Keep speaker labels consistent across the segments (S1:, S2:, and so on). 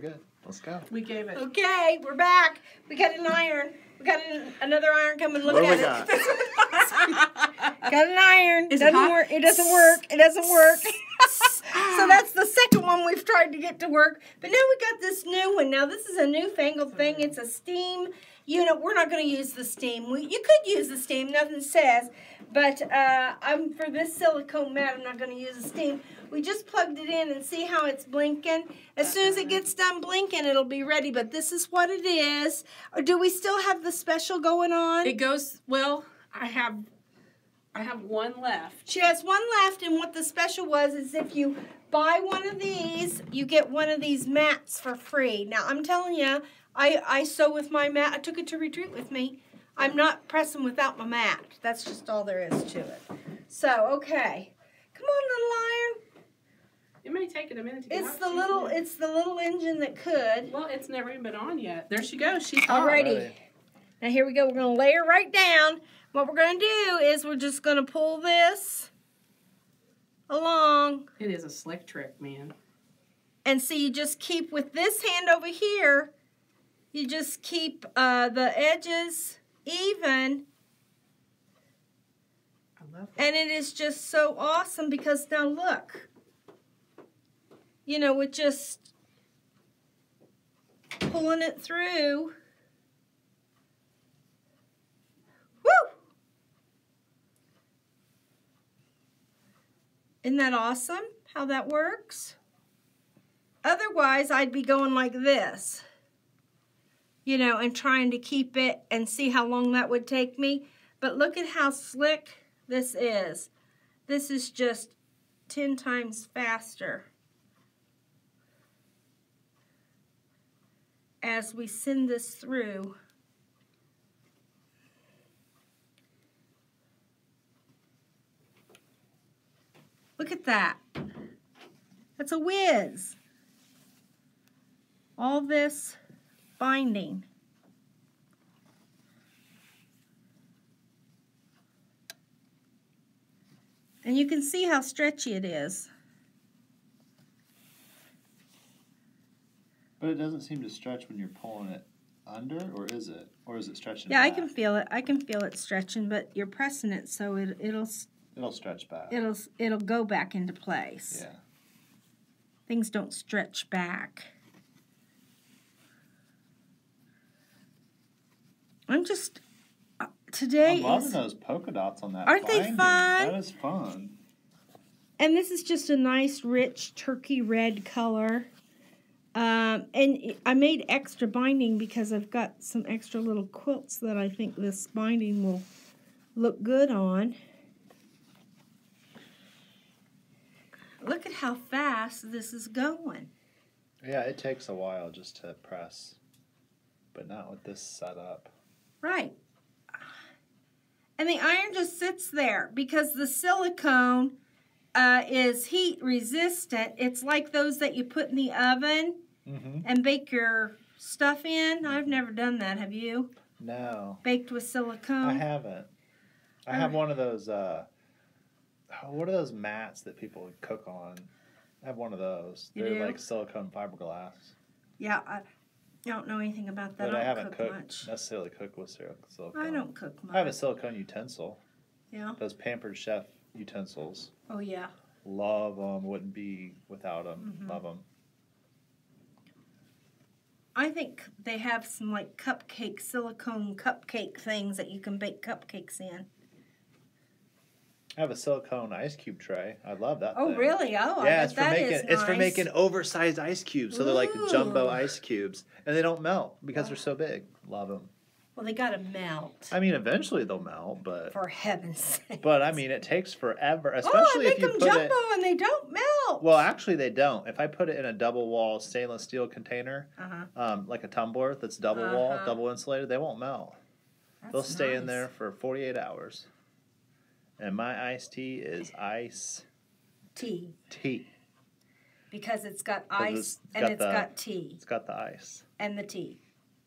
S1: We're good. Let's go.
S2: We gave it.
S3: Okay, we're back. We got an iron. We got an, another iron coming. Look
S1: What do
S3: at
S1: we got?
S3: it. got an iron.
S2: Is it
S3: doesn't
S2: hot?
S3: work. It doesn't work. It doesn't work. so that's the second one we've tried to get to work. But now we got this new one. Now this is a newfangled thing. It's a steam unit. We're not going to use the steam. We, you could use the steam. Nothing says. But uh, I'm for this silicone mat. I'm not going to use the steam. We just plugged it in and see how it's blinking. As soon as it gets done blinking, it'll be ready. But this is what it is. Or do we still have the special going on?
S2: It goes well. I have, I have one left.
S3: She has one left, and what the special was is if you buy one of these, you get one of these mats for free. Now, I'm telling you, I, I sew with my mat. I took it to retreat with me. I'm not pressing without my mat. That's just all there is to it. So, okay. Come on, little iron.
S2: It may take it a minute to get
S3: It's
S2: out.
S3: the
S2: She's
S3: little
S2: in.
S3: it's the little engine that could.
S2: Well, it's never even been on yet. There she goes. She's hot.
S3: Alrighty.
S1: Ready.
S3: Now here we go. We're gonna lay her right down. What we're gonna do is we're just gonna pull this along.
S2: It is a slick trick, man.
S3: And so you just keep with this hand over here, you just keep uh, the edges even.
S2: I love it.
S3: And it is just so awesome because now look, you know, with just pulling it through. Woo! Isn't that awesome how that works? Otherwise, I'd be going like this, you know, and trying to keep it and see how long that would take me. But look at how slick this is. This is just 10 times faster. As we send this through. Look at that. That's a whiz. All this binding. And you can see how stretchy it is.
S1: But it doesn't seem to stretch when you're pulling it under, or is it? Or is it stretching
S3: Yeah, I can feel it. I can feel it stretching, but you're pressing it so it it'll
S1: It'll stretch back.
S3: it'll it'll go back into place.
S1: yeah.
S3: Things don't stretch back. I'm just uh, today
S1: I'm loving
S3: is
S1: those polka dots on that.
S3: Aren't they fun?
S1: That is fun.
S3: and this is just a nice rich turkey red color. Um, and I made extra binding because I've got some extra little quilts that I think this binding will look good on. Look at how fast this is going.
S1: Yeah, it takes a while just to press, but not with this setup.
S3: Right. And the iron just sits there because the silicone uh, is heat resistant. It's like those that you put in the oven
S1: Mm-hmm.
S3: and bake your stuff in. I've never done that. Have you?
S1: No,
S3: Baked with silicone.
S1: I haven't. I have one of those. Uh, what are those mats that people cook on? I have one of those.
S3: You
S1: They're
S3: do?
S1: like silicone fiberglass,
S3: Yeah, I don't know anything about that.
S1: but I
S3: I don't
S1: haven't
S3: cook
S1: cooked
S3: much.
S1: necessarily cooked with silicone.
S3: I don't cook much.
S1: I have a silicone utensil.
S3: Yeah.
S1: Those Pampered Chef utensils.
S3: Oh, yeah.
S1: Love them. Wouldn't be without them.
S3: Mhm.
S1: Love them.
S3: I think they have some like cupcake, silicone cupcake things that you can bake cupcakes in.
S1: I have a silicone ice cube tray. I love that.
S3: Oh,
S1: thing.
S3: really? Oh,
S1: yeah, it's for
S3: that
S1: making it's for making oversized ice cubes. So they're like jumbo ice cubes, and they don't melt because they're so big. Love them.
S3: Well, they gotta melt.
S1: I mean, eventually they'll melt, but
S3: For heaven's sake.
S1: but I mean, it takes forever,
S3: oh, I
S1: especially
S3: make
S1: if you
S3: them
S1: put
S3: jumbo
S1: it.
S3: and they don't melt.
S1: Well, actually, they don't. If I put it in a double wall stainless steel container,
S3: uh-huh.
S1: um, like a tumbler that's double wall,
S3: Uh-huh.
S1: double insulated, they won't melt. They'll
S3: That's
S1: stay in there for 48 hours. And my iced tea is ice
S3: Tea
S1: tea.
S3: because it's got ice
S1: it's
S3: and
S1: got
S3: it's
S1: the-
S3: got tea
S1: It's got the ice.
S3: and the tea.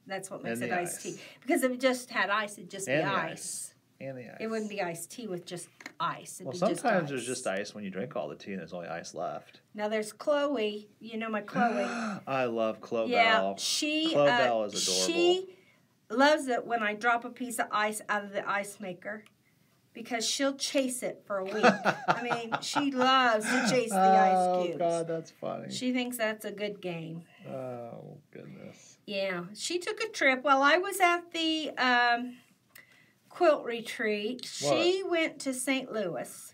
S3: That's what makes it iced
S1: ice.
S3: tea. Because if it just had ice, it'd just
S1: And
S3: be ice.
S1: ice. And the ice.
S3: It wouldn't be iced tea with just ice. It'd
S1: Well, sometimes
S3: just
S1: there's
S3: ice.
S1: just ice when you drink all the tea, and there's only ice left.
S3: Now there's Chloe. You know my Chloe.
S1: I love Clobell.
S3: yeah, she.
S1: Chloe
S3: uh,
S1: Bell is adorable.
S3: She loves it when I drop a piece of ice out of the ice maker. Because she'll chase it for a week. I mean, she loves to chase the
S1: oh,
S3: ice cubes.
S1: Oh God, that's funny.
S3: She thinks that's a good game.
S1: oh goodness.
S3: Yeah, she took a trip while I was at the um, quilt retreat. She went to St. Louis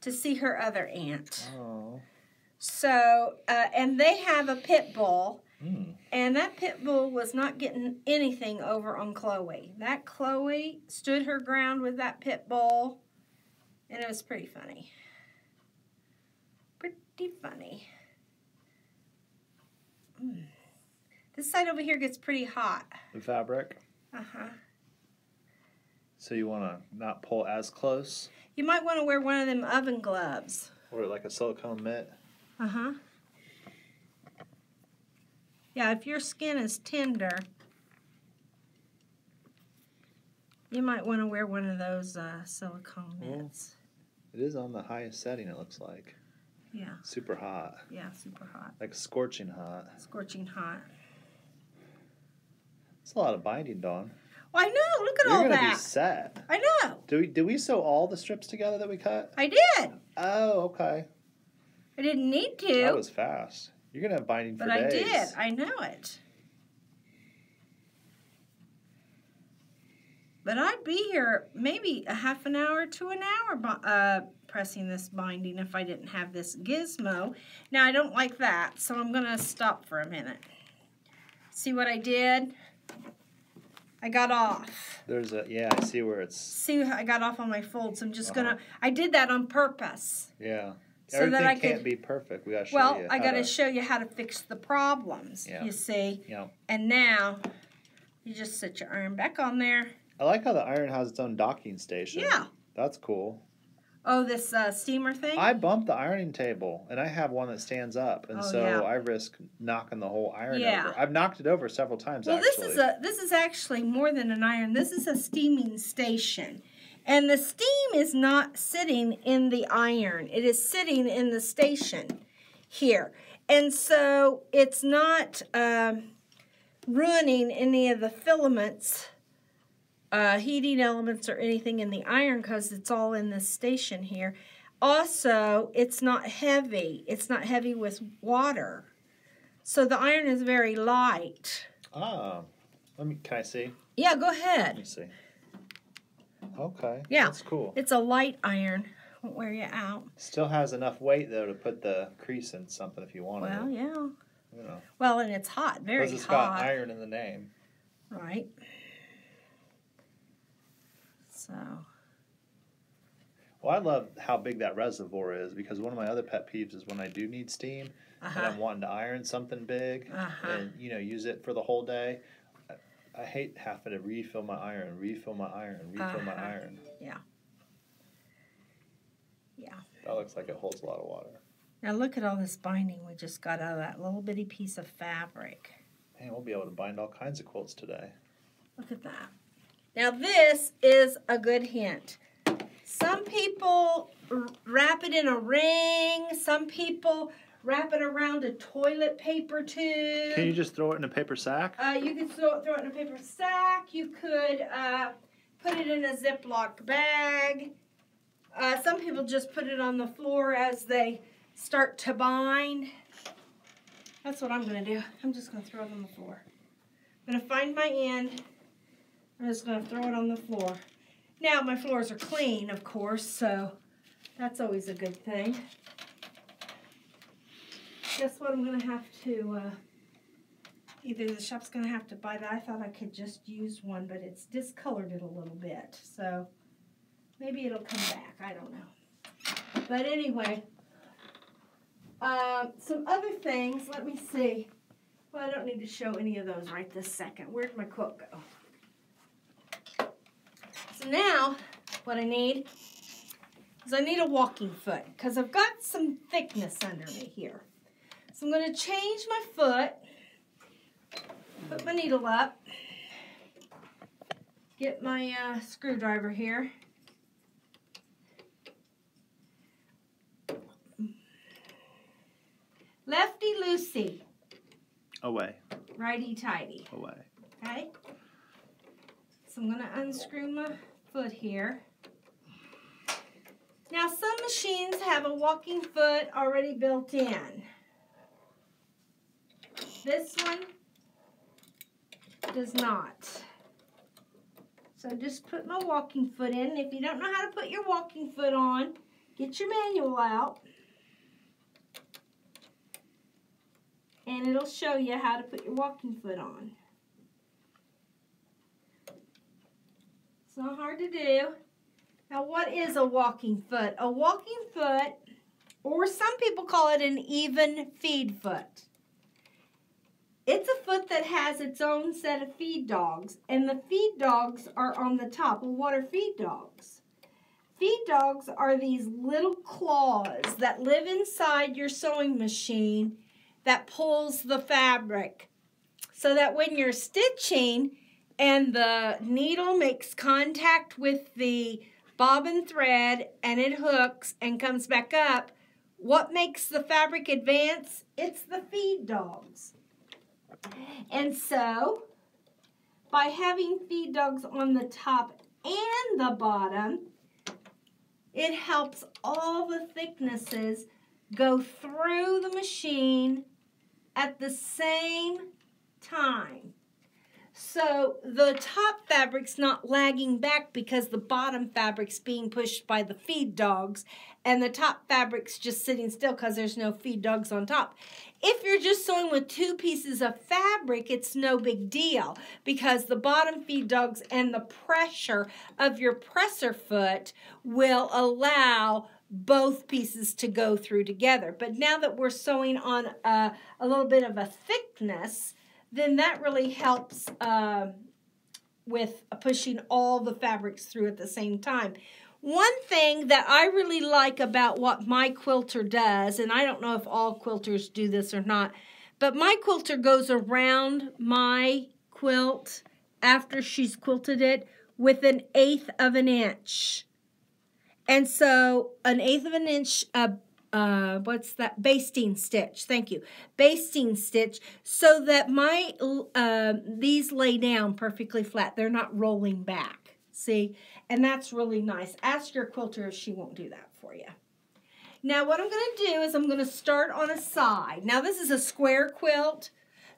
S3: to see her other aunt.
S1: Oh.
S3: So, uh, and they have a pit bull,
S1: Hmm.
S3: and that pit bull was not getting anything over on Chloe. That Chloe stood her ground with that pit bull, and it was pretty funny. Pretty funny. Mm. This side over here gets pretty hot.
S1: The fabric.
S3: Uh huh.
S1: So you want to not pull as close,
S3: You might want to wear one of them oven gloves.
S1: or like a silicone mitt.
S3: Uh huh. Yeah, if your skin is tender, you might want to wear one of those uh, silicone
S1: Well.
S3: mitts.
S1: It is on the highest setting. It looks like
S3: Yeah,
S1: super hot,
S3: yeah, super hot,
S1: like scorching hot.
S3: scorching hot.
S1: It's a lot of binding, Dawn.
S3: I know. Look at
S1: You're
S3: all
S1: gonna be
S3: that.
S1: set.
S3: I know.
S1: Do we? Did we sew all the strips together that we cut?
S3: I did.
S1: Oh, okay.
S3: I didn't need to.
S1: That was fast. You're gonna have binding for days.
S3: but I did. I know it. But I'd be here maybe a half an hour to an hour uh, pressing this binding if I didn't have this gizmo. Now, I don't like that, so I'm going to stop for a minute. See what I did? I got off.
S1: There's a yeah. I see where it's
S3: See, I got off on my folds. I'm just
S1: Uh-huh.
S3: going to, I did that on purpose.
S1: yeah.
S3: So
S1: Everything
S3: that I
S1: can't
S3: could-
S1: be perfect. We gotta show
S3: Well. I got to
S1: to-
S3: show you how to fix the problems,
S1: Yeah.
S3: you see.
S1: Yeah.
S3: And now, you just set your iron back on there.
S1: I like how the iron has its own docking station.
S3: Yeah.
S1: That's cool.
S3: Oh, this uh, steamer thing?
S1: I bumped the ironing table, and I have one that stands up, and
S3: Oh,
S1: so
S3: yeah.
S1: I risk knocking the whole iron
S3: Yeah.
S1: over. I've knocked it over several times.
S3: well,
S1: actually.
S3: this is a this is actually more than an iron. This is a steaming station. And the steam is not sitting in the iron. It is sitting in the station here. And so it's not um, ruining any of the filaments, uh, heating elements, or anything in the iron because it's all in this station here. Also, it's not heavy. It's not heavy with water. So the iron is very light.
S1: Ah, let me. Can I see?
S3: Yeah, go ahead.
S1: Let me see. Okay.
S3: Yeah.
S1: That's cool.
S3: It's a light iron. Won't wear you out.
S1: Still has enough weight though to put the crease in something if you wanted.
S3: Well,
S1: it,
S3: yeah.
S1: you know,
S3: Well, and it's hot, very
S1: because it's
S3: hot.
S1: got iron in the name.
S3: Right. So,
S1: Well, I love how big that reservoir is because one of my other pet peeves is when I do need steam and
S3: uh-huh.
S1: I'm wanting to iron something big
S3: Uh-huh.
S1: and you know use it for the whole day. I, I hate having to refill my iron, refill my iron, refill my
S3: Uh-huh.
S1: iron.
S3: Yeah. Yeah.
S1: That looks like it holds a lot of water.
S3: Now look at all this binding we just got out of that little bitty piece of fabric.
S1: Man, we'll be able to bind all kinds of quilts today.
S3: Look at that. Now this is a good hint. Some people wrap it in a ring. Some people wrap it around a toilet paper tube.
S1: Can you just throw it in a paper sack?
S3: Uh, you could throw, throw it in a paper sack. You could uh, put it in a Ziploc bag. Uh, some people just put it on the floor as they start to bind. That's what I'm going to do. I'm just going to throw it on the floor. I'm going to find my end. I'm just going to throw it on the floor. Now, my floors are clean, of course, so that's always a good thing. Guess what I'm going to have to. Uh, either the shop's gonna have to buy that. I thought I could just use one, but it's discolored it a little bit. So maybe it'll come back. I don't know. But anyway, um, some other things. Let me see. Well, I don't need to show any of those right this second. Where'd my quote go? So now, what I need is I need a walking foot because I've got some thickness under me here. So I'm going to change my foot. Put my needle up. get my uh, screwdriver here. Lefty loosey,
S1: Away.
S3: righty tighty.
S1: Away.
S3: Okay? So I'm going to unscrew my foot here. Now, some machines have a walking foot already built in. This one does not. So just put my walking foot in. If you don't know how to put your walking foot on, get your manual out. And it'll show you how to put your walking foot on. Not hard to do. Now, what is a walking foot? A walking foot, or some people call it an even feed foot. It's a foot that has its own set of feed dogs, and the feed dogs are on the top. Well, what are feed dogs? Feed dogs are these little claws that live inside your sewing machine that pulls the fabric so that when you're stitching and the needle makes contact with the bobbin thread and it hooks and comes back up, what makes the fabric advance? It's the feed dogs. And so, by having feed dogs on the top and the bottom, it helps all the thicknesses go through the machine at the same time. So the top fabric's not lagging back because the bottom fabric's being pushed by the feed dogs and the top fabric's just sitting still because there's no feed dogs on top. If you're just sewing with two pieces of fabric, it's no big deal because the bottom feed dogs and the pressure of your presser foot will allow both pieces to go through together. But now that we're sewing on a, a little bit of a thickness, then that really helps uh, with pushing all the fabrics through at the same time. One thing that I really like about what my quilter does, and I don't know if all quilters do this or not, but my quilter goes around my quilt after she's quilted it with an eighth of an inch. And so an eighth of an inch uh, uh, what's that? Basting stitch. Thank you. Basting stitch so that my, uh, these lay down perfectly flat. They're not rolling back. See? And that's really nice. Ask your quilter if she won't do that for you. Now what I'm going to do is I'm going to start on a side. Now this is a square quilt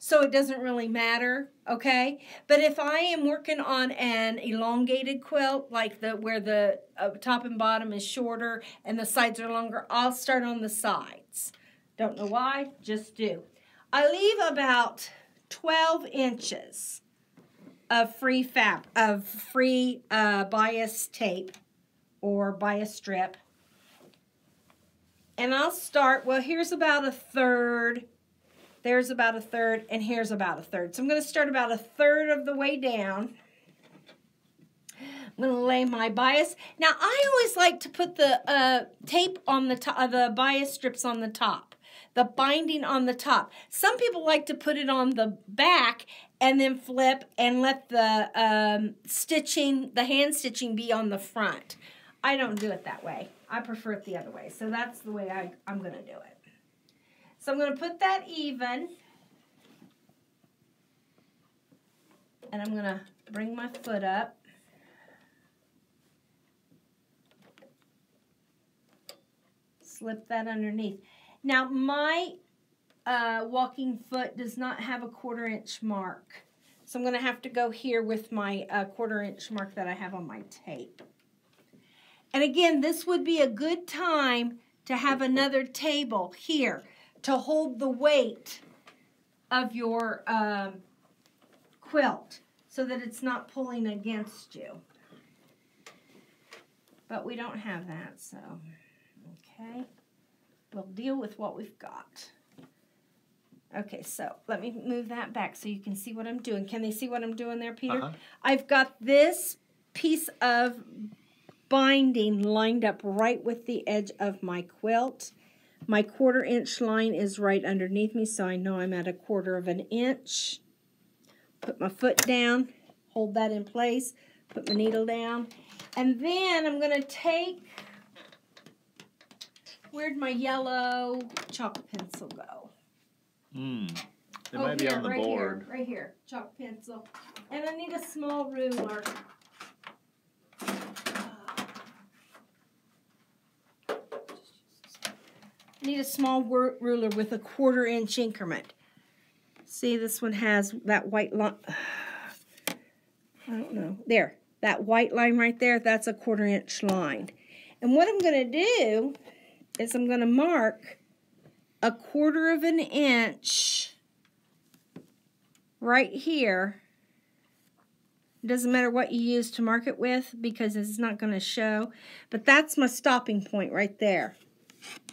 S3: so it doesn't really matter, okay? But if I am working on an elongated quilt, like the where the uh, top and bottom is shorter and the sides are longer, I'll start on the sides. Don't know why, just do. I leave about 12 inches of free fab, of free uh, bias tape or bias strip. And I'll start, well, here's about a third there's about a third, and here's about a third. So I'm going to start about a third of the way down. I'm going to lay my bias. Now, I always like to put the uh, tape on the top, uh, the bias strips on the top, the binding on the top. Some people like to put it on the back and then flip and let the um, stitching, the hand stitching be on the front. I don't do it that way. I prefer it the other way. So that's the way I, I'm going to do it. So I'm going to put that even. And I'm going to bring my foot up. Slip that underneath. Now my uh, walking foot does not have a quarter inch mark. So I'm going to have to go here with my uh, quarter inch mark that I have on my tape. And again, this would be a good time to have another table here to hold the weight of your um, quilt so that it's not pulling against you. But we don't have that, so, okay. We'll deal with what we've got. Okay, so let me move that back so you can see what I'm doing. Can they see what I'm doing there, Peter? Uh -huh. I've got this piece of binding lined up right with the edge of my quilt. My quarter inch line is right underneath me, so I know I'm at a quarter of an inch. Put my foot down, hold that in place, Put my needle down. And then I'm going to take, where'd my yellow chalk pencil go?
S1: Mm. It
S3: oh,
S1: might be on the
S3: right
S1: board.
S3: Here, right here, chalk pencil. And I need a small ruler. Need a small ruler with a quarter inch increment. See, this one has that white line. I don't know. There, that white line right there, that's a quarter inch line. And what I'm going to do is I'm going to mark a quarter of an inch right here. It doesn't matter what you use to mark it with because it's not going to show. But that's my stopping point right there.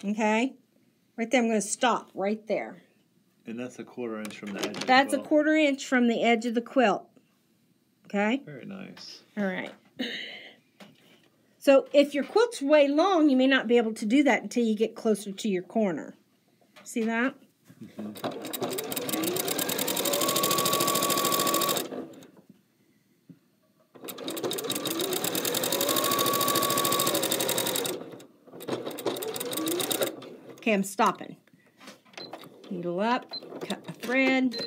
S3: Okay? Right there, I'm going to stop right there.
S1: And that's a quarter inch from the edge.
S3: That's
S1: of the
S3: a quarter inch from the edge of the quilt. Okay?
S1: Very nice.
S3: All right. So if your quilt's way long, you may not be able to do that until you get closer to your corner. See that? Mm-hmm. Okay, I'm stopping. Needle up, cut my thread.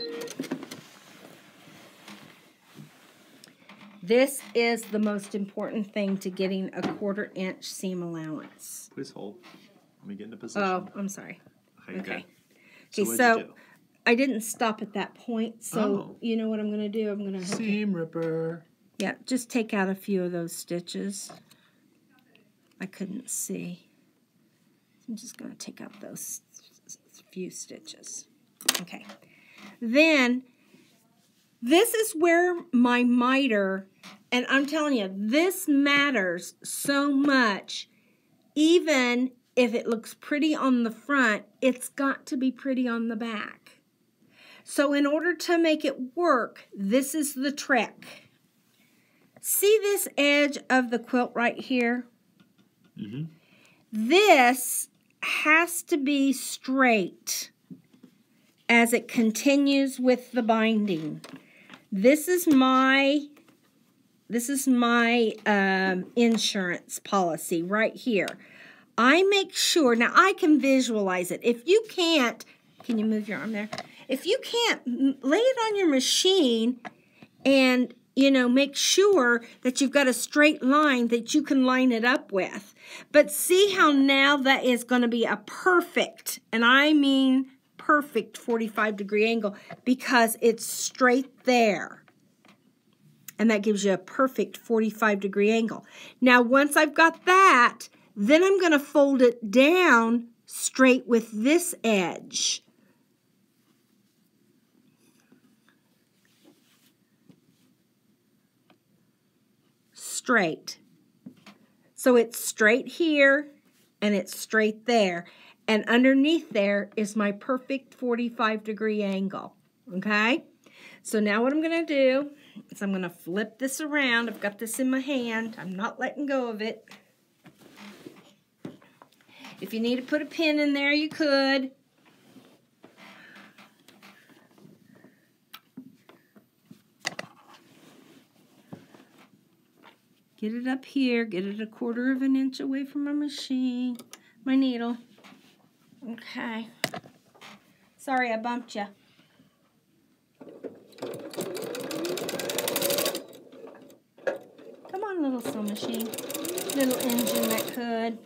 S3: This is the most important thing to getting a quarter inch seam allowance.
S1: Please hold. Let me get into oh, position.
S3: Oh, I'm sorry.
S1: okay.
S3: Okay. Okay, so
S1: do?
S3: I didn't stop at that point, so
S1: Oh.
S3: you know what I'm going to do? I'm going to
S1: seam ripper.
S3: yeah, just take out a few of those stitches. I couldn't see. I'm just going to take out those few stitches. Okay. Then this is where my miter, and I'm telling you, this matters so much. Even if it looks pretty on the front, it's got to be pretty on the back. So in order to make it work, this is the trick. See this edge of the quilt right here?
S1: Mm-hmm.
S3: This has to be straight as it continues with the binding. This is my this is my um, insurance policy right here. I make sure now I can visualize it. If you can't, can you move your arm there? If you can't, lay it on your machine and you know make sure that you've got a straight line that you can line it up with. But see how now that is going to be a perfect and i mean perfect 45 degree angle because it's straight there. And that gives you a perfect 45 degree angle. Now once i've got that then i'm going to fold it down straight with this edge straight. So it's straight here and it's straight there. And underneath there is my perfect 45 degree angle. Okay? So now what I'm going to do is I'm going to flip this around. I've got this in my hand. I'm not letting go of it. If you need to put a pin in there, you could. Get it up here, get it a quarter of an inch away from my machine, my needle. Okay. Sorry I bumped you. Come on, little sewing machine. Little engine that could.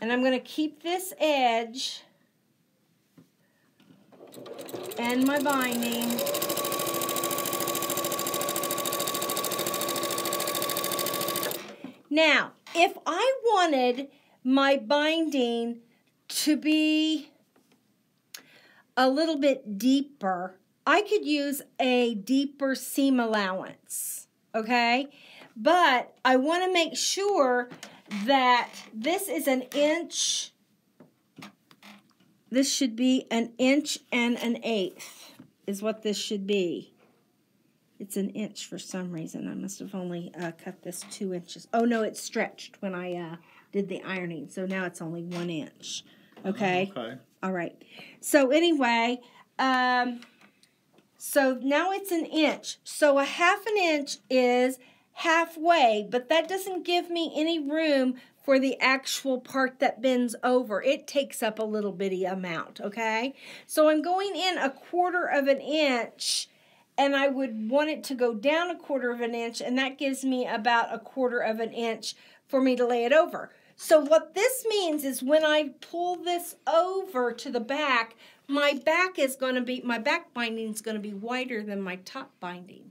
S3: And I'm going to keep this edge and my binding. Now, if I wanted my binding to be a little bit deeper, I could use a deeper seam allowance, okay? But I want to make sure that this is an inch, this should be an inch and an eighth is what this should be. It's an inch for some reason. I must have only uh, cut this two inches. Oh no, it's stretched when I uh, did the ironing, so now it's only one inch. Okay.
S1: Okay.
S3: All right. So anyway, um, So now it's an inch. So a half an inch is halfway, but that doesn't give me any room for the actual part that bends over. It takes up a little bitty amount, okay? So I'm going in a quarter of an inch and I would want it to go down a quarter of an inch and that gives me about a quarter of an inch for me to lay it over. So what this means is when I pull this over to the back, my back is going to be, my back binding is going to be wider than my top binding.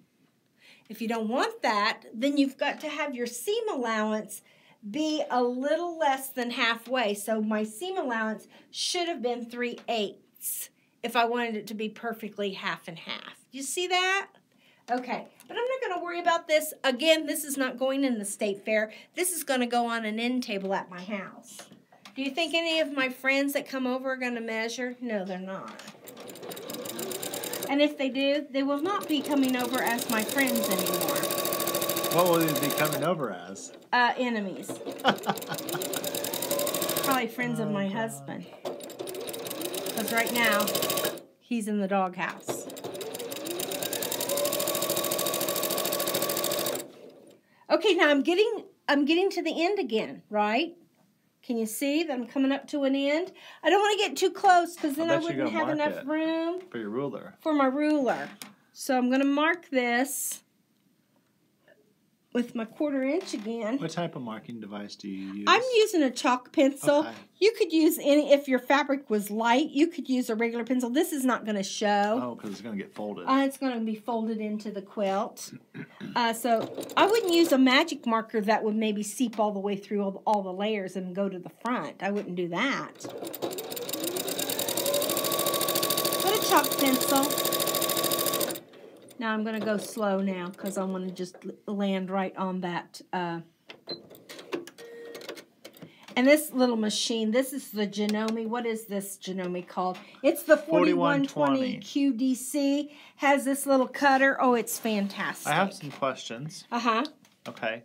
S3: If you don't want that, then you've got to have your seam allowance be a little less than halfway. So my seam allowance should have been 3 eighths if I wanted it to be perfectly half and half. You see that? Okay, but I'm not going to worry about this. Again, this is not going in the state fair. This is going to go on an end table at my house. Do you think any of my friends that come over are going to measure? No, they're not. And if they do, they will not be coming over as my friends anymore.
S1: What will they be coming over as?
S3: Uh, enemies. Probably friends of my husband. Because right now, he's in the doghouse. Okay, now I'm getting I'm getting to the end again, right? Can you see that I'm coming up to an end? I don't want to get too close because then I,
S1: you
S3: wouldn't have enough room
S1: For your ruler.
S3: for my ruler. So I'm going to mark this with my quarter inch again.
S1: What type of marking device do you use?
S3: I'm using a chalk pencil.
S1: Okay.
S3: You could use any, if your fabric was light, you could use a regular pencil. This is not going to show.
S1: Oh, because it's going to get folded.
S3: Uh, it's going to be folded into the quilt. Uh, so I wouldn't use a magic marker that would maybe seep all the way through all, all the layers and go to the front. I wouldn't do that. But a chalk pencil. Now I'm going to go slow now because I want to just land right on that. Uh, and this little machine, this is the Janome. What is this Janome called? It's the 4120 QDC. Has this little cutter. Oh, it's fantastic.
S1: I have some questions.
S3: Uh huh.
S1: Okay.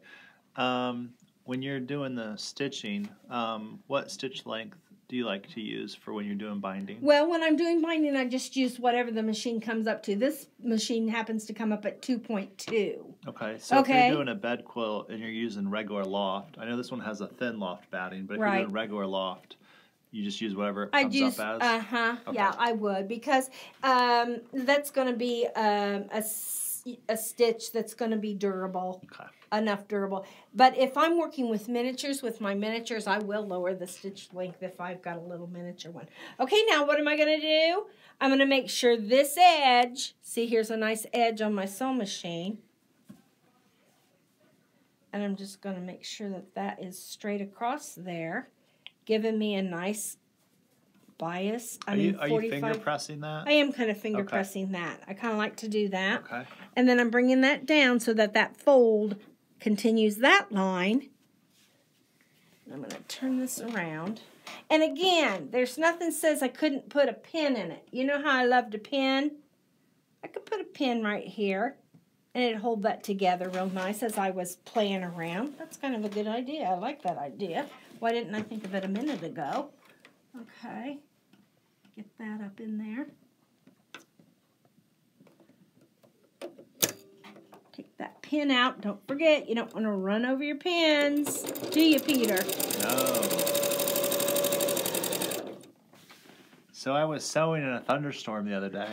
S1: Um, when you're doing the stitching, um, what stitch length do you like to use for when you're doing binding?
S3: Well, when I'm doing binding, I just use whatever the machine comes up to. This machine happens to come up at 2.2.
S1: Okay, so if you're doing a bed quilt and you're using regular loft, I know this one has a thin loft batting, but if
S3: Right.
S1: you're doing regular loft, you just use whatever it
S3: I
S1: comes
S3: use,
S1: up as.
S3: uh huh, yeah, I would because um, that's going to be um, a, a stitch that's going to be durable,
S1: okay.
S3: Enough durable. But if I'm working with miniatures, with my miniatures, I will lower the stitch length if I've got a little miniature one. Okay, now what am I going to do? I'm going to make sure this edge, see here's a nice edge on my sewing machine. And I'm just going to make sure that that is straight across there, giving me a nice bias. I
S1: Are
S3: mean,
S1: you, are you finger pressing that?
S3: I am kind of finger
S1: Okay.
S3: pressing that. I kind of like to do that.
S1: Okay.
S3: And then I'm bringing that down so that that fold continues that line. I'm going to turn this around. And again, there's nothing says I couldn't put a pin in it. You know how I love to pin? I could put a pin right here and it'd hold that together real nice as I was playing around. That's kind of a good idea. I like that idea. Why didn't I think of it a minute ago? Okay. Get that up in there. Take that pin out. Don't forget, you don't want to run over your pins. Do you, Peter?
S1: No. So I was sewing in a thunderstorm the other day.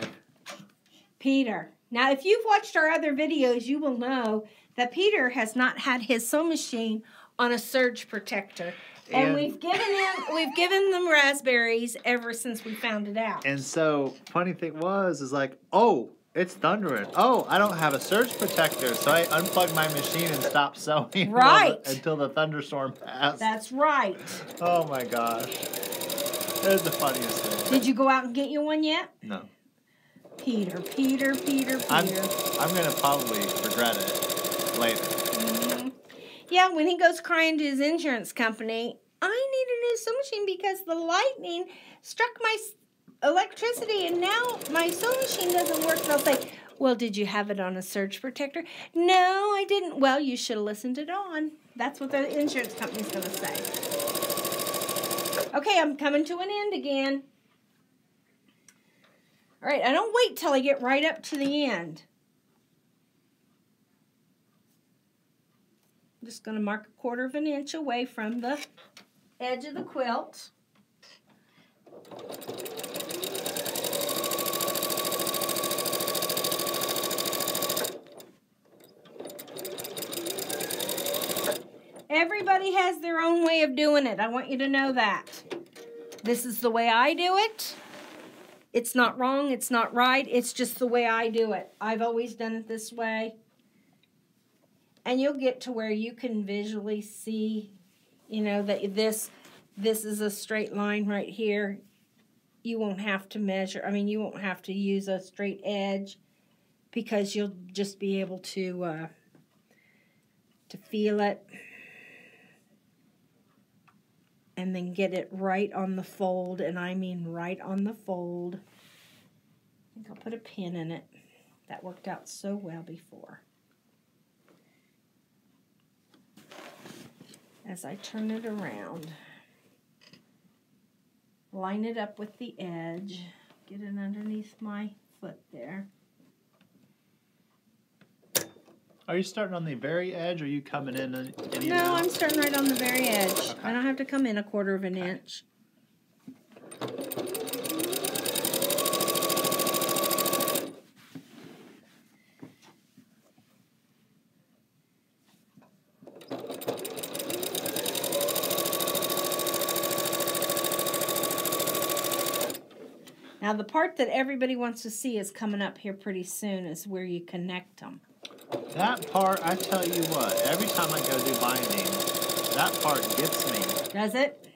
S3: Peter. Now, if you've watched our other videos, you will know that Peter has not had his sewing machine on a surge protector. And,
S1: And-
S3: we've given him we've given them raspberries ever since we found it out.
S1: And so, funny thing was, is like, oh, it's thundering. Oh, I don't have a surge protector, so I unplugged my machine and stopped sewing while the-
S3: Right.
S1: until the thunderstorm passed.
S3: That's right.
S1: oh my gosh, it was the funniest thing.
S3: Did you go out and get you one yet?
S1: No,
S3: Peter, Peter, Peter, Peter.
S1: I'm I'm gonna probably regret it later.
S3: Mhm. Yeah, when he goes crying to his insurance company, I need a new sewing machine because the lightning struck my electricity and now my sewing machine doesn't work. And I'll say, Well, did you have it on a surge protector? No, I didn't. Well, you should have listened to Dawn. That's what the insurance company's going to say. Okay, I'm coming to an end again. All right, I don't wait till I get right up to the end. I'm just going to mark a quarter of an inch away from the edge of the quilt. Everybody has their own way of doing it. I want you to know that. This is the way I do it. It's not wrong, it's not right, it's just the way I do it. I've always done it this way. And you'll get to where you can visually see, you know, that this this is a straight line right here. You won't have to measure, I mean, you won't have to use a straight edge because you'll just be able to uh, to feel it and then get it right on the fold, and I mean right on the fold. I think I'll put a pin in it. That worked out so well before. As I turn it around, line it up with the edge, get it underneath my foot there.
S1: Are you starting on the very edge, or are you coming in? And
S3: no, I'm starting right on the very edge. Okay. I don't have to come in a quarter of an okay. inch. Now the part that everybody wants to see is coming up here pretty soon is where you connect them.
S1: That part, I tell you what, every time I go do binding, that part gets me.
S3: Does it?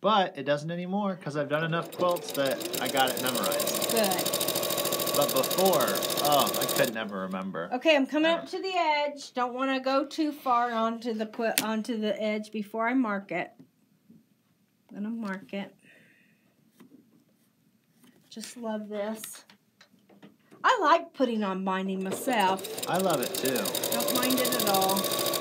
S1: But it doesn't anymore because I've done enough quilts that I got it memorized.
S3: Good.
S1: But before, oh, I could never remember.
S3: Okay, I'm coming up to the edge. Don't want to go too far onto the put onto the edge before I mark it. I'm gonna mark it. Just love this. I like putting on binding myself.
S1: I love it too.
S3: Don't mind it at all.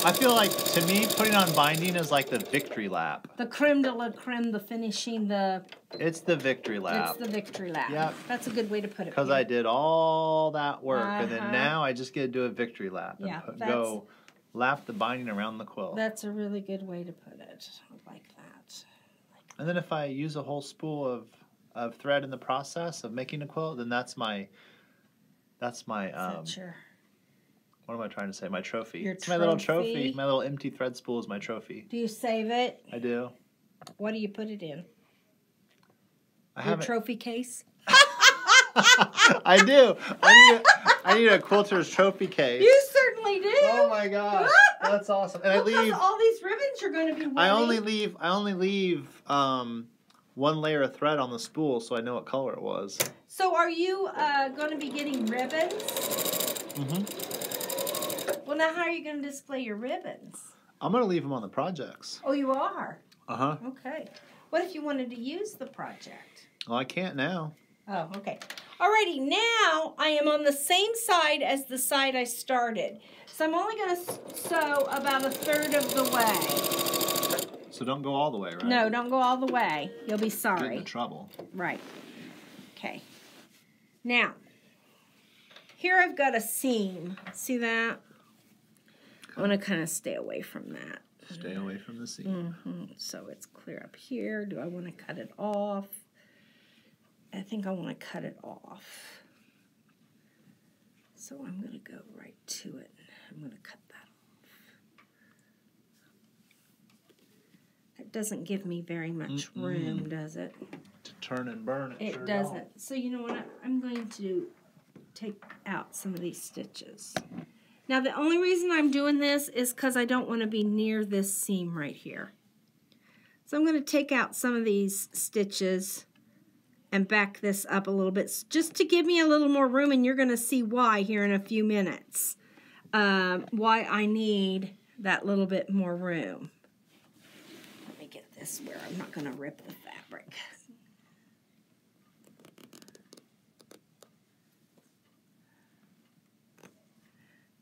S1: I feel like to me putting on binding is like the victory lap.
S3: The creme de la creme, the finishing, the.
S1: It's the victory lap.
S3: It's the victory lap.
S1: Yep.
S3: That's a good way to put it.
S1: Because I did all that work, uh-huh. and then uh-huh. now I just get to do a victory lap and
S3: yeah,
S1: put, go lap the binding around the quilt.
S3: That's a really good way to put it. I like that.
S1: and then if I use a whole spool of of thread in the process of making a quilt, then that's my that's my um.
S3: Sure.
S1: What am I trying to say? My trophy.
S3: Your
S1: it's my little trophy. My little empty thread spool is my trophy.
S3: Do you save it?
S1: I do.
S3: What do you put it in?
S1: I
S3: Your trophy case.
S1: I do. I need, a, I need a quilter's trophy case.
S3: You certainly do.
S1: Oh my gosh, that's awesome. And I leave
S3: all these ribbons You're going to be. Winning.
S1: I only leave. I only leave um, one layer of thread on the spool so I know what color it was.
S3: So are you uh, going to be getting ribbons?
S1: Mm-hmm.
S3: Well, now how are you going to display your ribbons?
S1: I'm going to leave them on the projects.
S3: Oh, you are?
S1: Uh-huh.
S3: Okay. What if you wanted to use the project?
S1: Well, I can't now.
S3: Oh, okay. Alrighty, now I am on the same side as the side I started. So I'm only going to sew about a third of the way.
S1: So don't go all the way, right?
S3: No, don't go all the way. You'll be sorry.
S1: Get in trouble.
S3: Right. Okay. Now, here I've got a seam. See that? I want to kind of stay away from that.
S1: Stay away from the seam.
S3: Mm-hmm. So it's clear up here. Do I want to cut it off? I think I want to cut it off. So I'm going to go right to it. I'm going to cut that off. That doesn't give me very much Mm-mm. room, does it?
S1: Turn and burn it.
S3: It
S1: sure
S3: doesn't.
S1: Don't.
S3: So you know what? I'm going to take out some of these stitches. Now the only reason I'm doing this is because I don't want to be near this seam right here. So I'm going to take out some of these stitches and back this up a little bit just to give me a little more room and you're going to see why here in a few minutes. Um, why I need that little bit more room Let me get this where I'm not going to rip the fabric.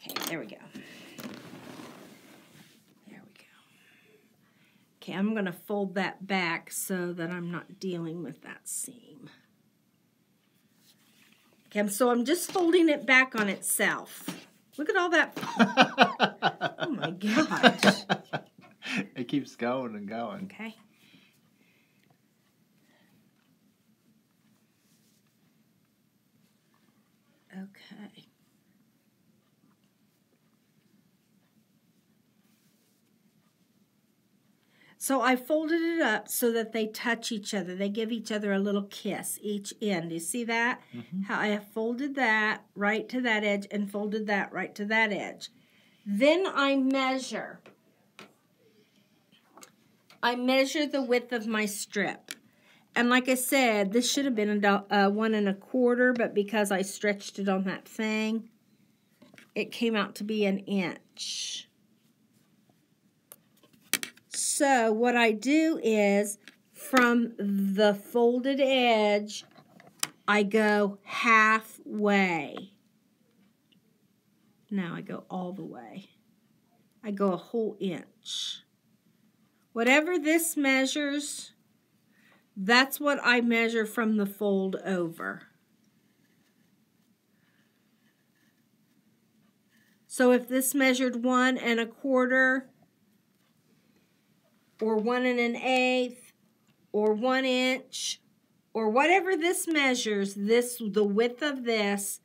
S3: Okay, there we go. There we go. Okay, I'm going to fold that back so that I'm not dealing with that seam. Okay, so I'm just folding it back on itself. Look at all that. oh my gosh.
S1: it keeps going and going.
S3: Okay. Okay. So I folded it up so that they touch each other. They give each other a little kiss each end. You see that?
S1: Mhm.
S3: How I have folded that right to that edge and folded that right to that edge. Then I measure. I measure the width of my strip. And like I said, this should have been a uh, one and a quarter, but because I stretched it on that thing, it came out to be an inch. So what I do is from the folded edge, I go halfway. Now I go all the way. I go a whole inch. Whatever this measures, that's what I measure from the fold over. So if this measured one and a quarter, or one and an eighth, or one inch, or whatever this measures, this the width of this,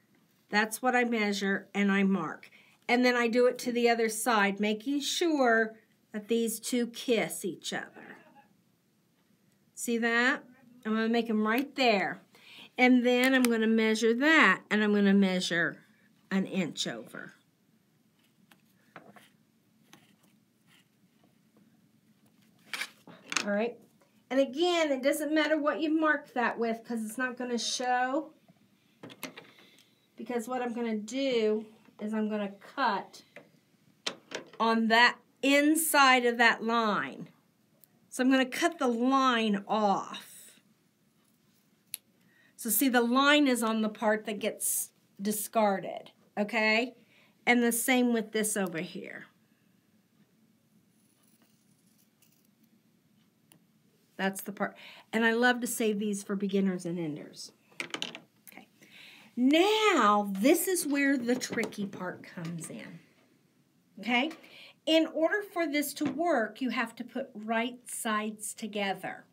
S3: that's what I measure and I mark. And then I do it to the other side, making sure that these two kiss each other. See that? I'm going to make them right there. And then I'm going to measure that, and I'm going to measure an inch over. All right. And again, it doesn't matter what you mark that with because it's not going to show. Because what I'm going to do is I'm going to cut on that inside of that line. So I'm going to cut the line off. So see, the line is on the part that gets discarded, okay? And the same with this over here. That's the part. And I love to save these for beginners and enders. Okay. Now, this is where the tricky part comes in. Okay? In order for this to work, you have to put right sides together.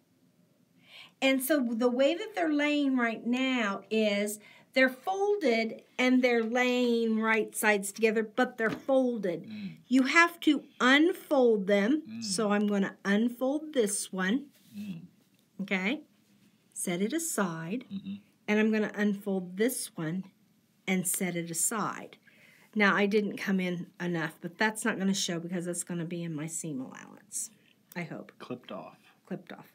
S3: And so the way that they're laying right now is they're folded and they're laying right sides together, but they're folded.
S1: Mm.
S3: You have to unfold them.
S1: Mm.
S3: So I'm going to unfold this one.
S1: Mm.
S3: Okay? Set it aside.
S1: Mhm.
S3: And I'm going to unfold this one and set it aside. Now, I didn't come in enough, but that's not going to show because it's going to be in my seam allowance. I hope.
S1: Clipped off.
S3: Clipped off.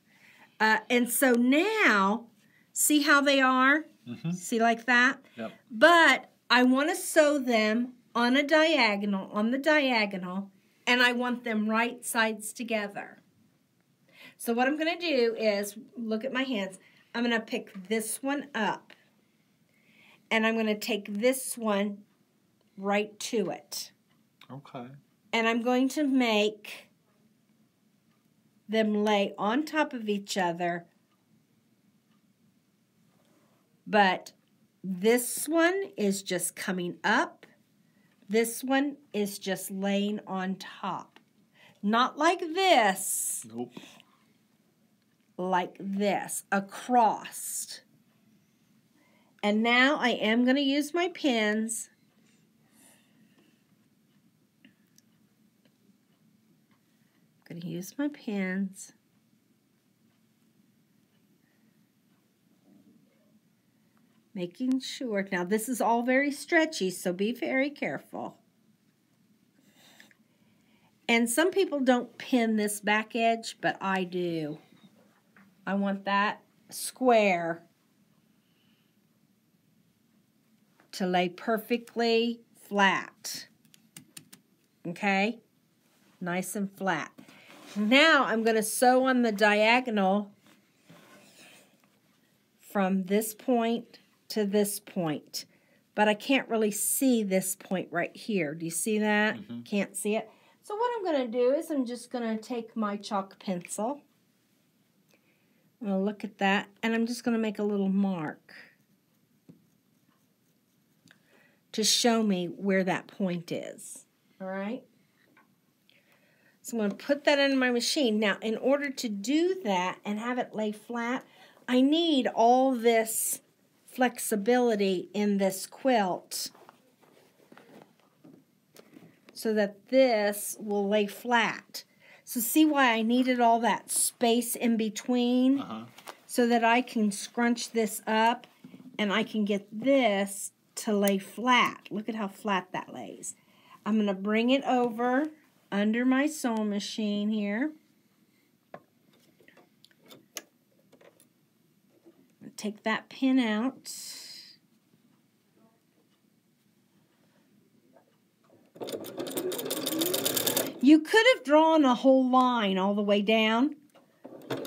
S3: Uh, and so now, see how they are?
S1: Mm-hmm.
S3: See like that?
S1: Yep.
S3: But I want to sew them on a diagonal, on the diagonal, and I want them right sides together. So what I'm going to do is, look at my hands, I'm going to pick this one up, and I'm going to take this one right to it.
S1: Okay.
S3: And I'm going to make them lay on top of each other. But this one is just coming up. This one is just laying on top. Not like this,
S1: Nope.
S3: Like this, across. And now I am going to use my pins. I'm going to use my pins. Making sure. Now, this is all very stretchy, so be very careful. And some people don't pin this back edge, but I do. I want that square to lay perfectly flat. Okay? Nice and flat. Now I'm going to sew on the diagonal from this point to this point. But I can't really see this point right here. Do you see that?
S1: Mhm.
S3: Can't see it. So what I'm going to do is I'm just going to take my chalk pencil. I'm going to look at that and I'm just going to make a little mark. to show me where that point is. All right? So I'm going to put that in my machine. Now, in order to do that and have it lay flat, I need all this flexibility in this quilt so that this will lay flat. So see why I needed all that space in between
S1: Uh-huh.
S3: so that I can scrunch this up and I can get this to lay flat. Look at how flat that lays. I'm going to bring it over under my sewing machine here. Take that pin out. You could have drawn a whole line all the way down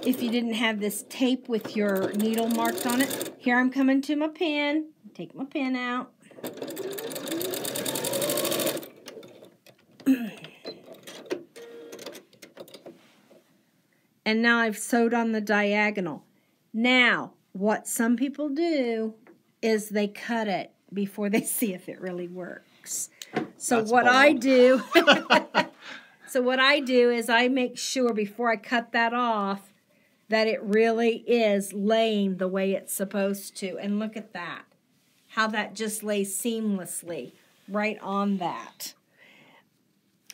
S3: if you didn't have this tape with your needle marked on it. Here I'm coming to my pin. Take my pin out. and now I've sewed on the diagonal. Now, what some people do is they cut it before they see if it really works. So
S1: That's
S3: what I do So what I do is I make sure before I cut that off that it really is laying the way it's supposed to. And look at that. How that just lays seamlessly right on that.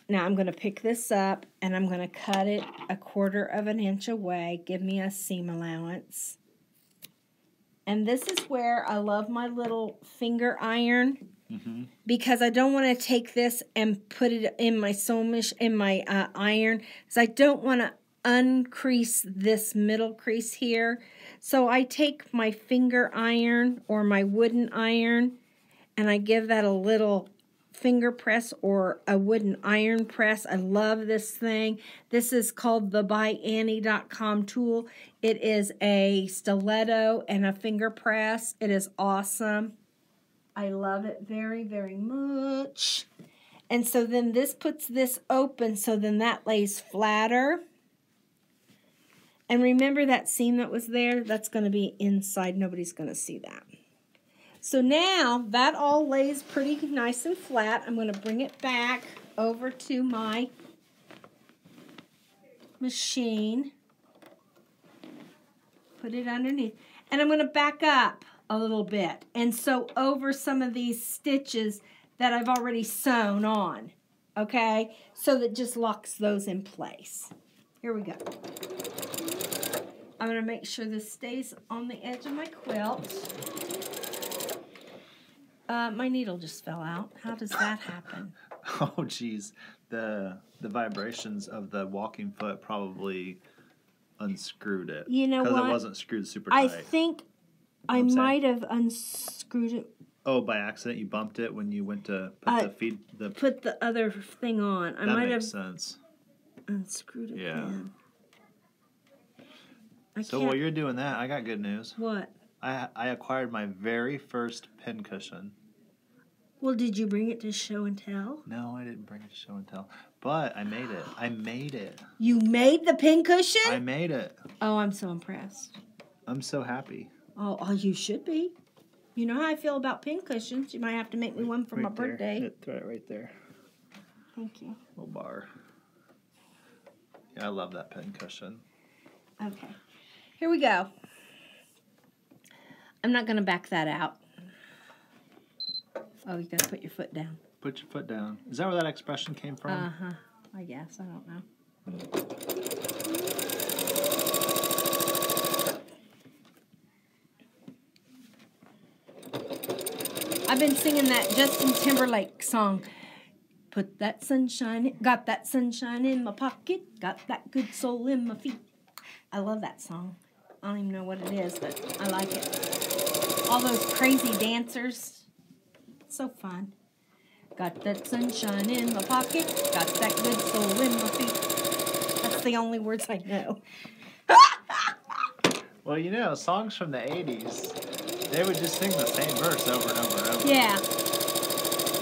S3: Now I'm going to pick this up and I'm going to cut it a quarter of an inch away. Give me a seam allowance. And this is where I love my little finger iron
S1: Mm-hmm.
S3: because I don't want to take this and put it in my mach- in my uh, iron because I don't want to uncrease this middle crease here. So I take my finger iron or my wooden iron and I give that a little finger press or a wooden iron press. I love this thing. This is called the byannie.com tool. It is a stiletto and a finger press. It is awesome. I love it very, very much. And so then this puts this open so then that lays flatter. And remember that seam that was there? That's going to be inside. Nobody's going to see that. So now that all lays pretty nice and flat. I'm going to bring it back over to my machine. Put it underneath. And I'm going to back up a little bit and sew over some of these stitches that I've already sewn on. Okay? So that just locks those in place. Here we go. I'm going to make sure this stays on the edge of my quilt. Uh, my needle just fell out. How does that happen?
S1: Oh, geez. The the vibrations of the walking foot probably unscrewed it.
S3: You know
S1: Because it wasn't screwed super tight.
S3: I
S1: think I
S3: might have unscrewed it.
S1: oh, by accident you bumped it when you went to put
S3: I
S1: the feed the.
S3: Put the other thing on. I
S1: that
S3: might have
S1: makes sense.
S3: unscrewed it.
S1: Yeah.
S3: then. I
S1: So
S3: can't.
S1: while you're doing that, I got good news.
S3: what?
S1: I I acquired my very first pin cushion.
S3: Well, did you bring it to show and tell?
S1: No, I didn't bring it to show and tell, but I made it. I made it.
S3: You made the pin cushion?
S1: I made it.
S3: oh, I'm so impressed.
S1: I'm so happy.
S3: Oh, oh, you should be. You know how I feel about pin cushions. You might have to make me one for my
S1: there.
S3: birthday.
S1: Throw it right there.
S3: Thank you.
S1: Little bar. Yeah, I love that pin cushion.
S3: Okay. Here we go. I'm not going to back that out. Oh, you got to put your foot down.
S1: Put your foot down. Is that where that expression came from?
S3: Uh huh. I guess. I don't know. Been singing that Justin Timberlake song. Put that sunshine, got that sunshine in my pocket, got that good soul in my feet. I love that song. I don't even know what it is, but I like it. All those crazy dancers. So fun. Got that sunshine in my pocket, got that good soul in my feet. That's the only words I know.
S1: Well, you know, songs from the 80s, they would just sing the same verse over and over and over.
S3: Yeah.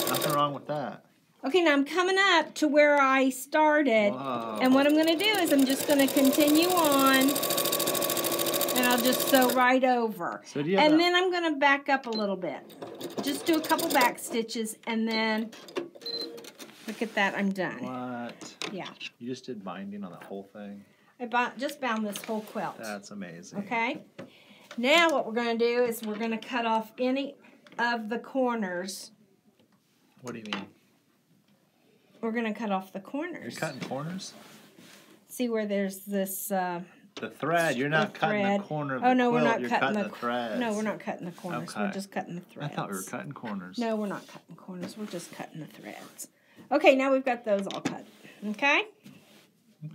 S1: Nothing wrong with that.
S3: Okay, now I'm coming up to where I started.
S1: Whoa.
S3: And what I'm going to do is I'm just going to continue on. And I'll just sew right over.
S1: So
S3: And
S1: that-
S3: then I'm going to back up a little bit. just do a couple back stitches and then look at that, I'm done.
S1: What?
S3: Yeah.
S1: You just did binding on the whole thing?
S3: I bought, just bound this whole quilt.
S1: That's amazing.
S3: Okay. Now what we're going to do is we're going to cut off any of the corners.
S1: What do you mean?
S3: We're going to cut off the corners.
S1: You're cutting corners?
S3: See where there's this uh,
S1: The thread. You're not
S3: the
S1: cutting
S3: thread.
S1: the corner of
S3: Oh no,
S1: quilt.
S3: we're not
S1: You're
S3: cutting,
S1: cutting
S3: the,
S1: the threads.
S3: No, we're not cutting the corners. We're just cutting the threads.
S1: I thought we were cutting corners.
S3: No, we're not cutting corners. We're just cutting the threads. Okay, now we've got those all cut. Okay.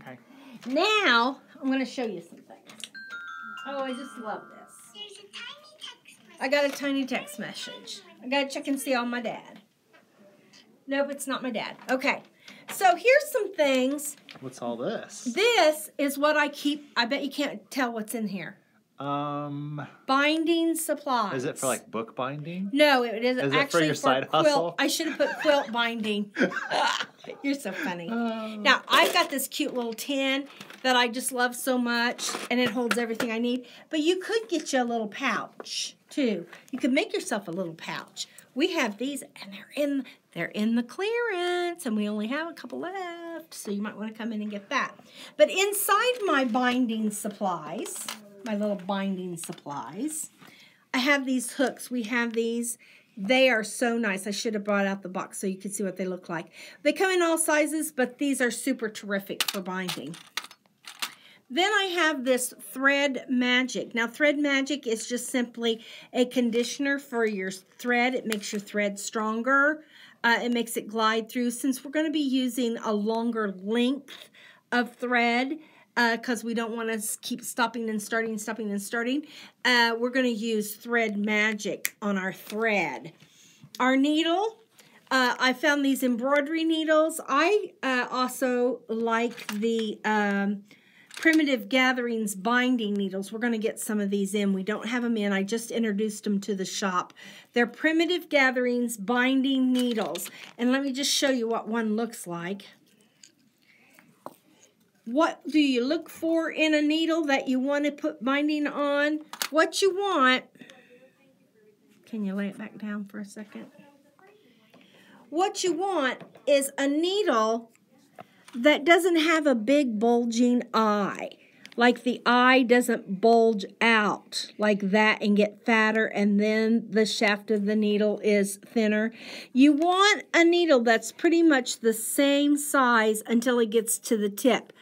S1: Okay.
S3: Now I'm going to show you some things. Oh, I just love this.
S4: There's a tiny text message.
S3: I got a tiny text message. I got to check and see on my dad. Nope, it's not my dad. Okay. So here's some things.
S1: What's all this?
S3: This is what I keep. I bet you can't tell what's in here.
S1: Um,
S3: Binding supplies.
S1: is it for like book binding?
S3: No, it is,
S1: Is it for
S3: actually
S1: your side
S3: quilt.
S1: hustle?
S3: I should have put quilt binding. You're so funny.
S1: Um,
S3: Now I've got this cute little tin that I just love so much, and it holds everything I need. But you could get you a little pouch too. You could make yourself a little pouch. We have these, and they're in they're in the clearance, and we only have a couple left, so you might want to come in and get that. But inside my binding supplies, my little binding supplies, I have these hooks. We have these. They are so nice. I should have brought out the box so you could see what they look like. They come in all sizes, but these are super terrific for binding. Then I have this Thread Magic. Now, Thread Magic is just simply a conditioner for your thread. It makes your thread stronger. Uh, it makes it glide through. Since we're going to be using a longer length of thread, because we don't want to keep stopping and starting, stopping and starting, uh, we're going to use Thread Magic on our thread. Our needle, uh, I found these embroidery needles. I uh, also like the um, Primitive Gatherings binding needles. We're going to get some of these in. We don't have them in. I just introduced them to the shop. They're Primitive Gatherings binding needles. And let me just show you what one looks like. What do you look for in a needle that you want to put binding on? What you want. Can you lay it back down for a second? What you want is a needle that doesn't have a big bulging eye. Like the eye doesn't bulge out like that and get fatter, and then the shaft of the needle is thinner. You want a needle that's pretty much the same size until it gets to the tip.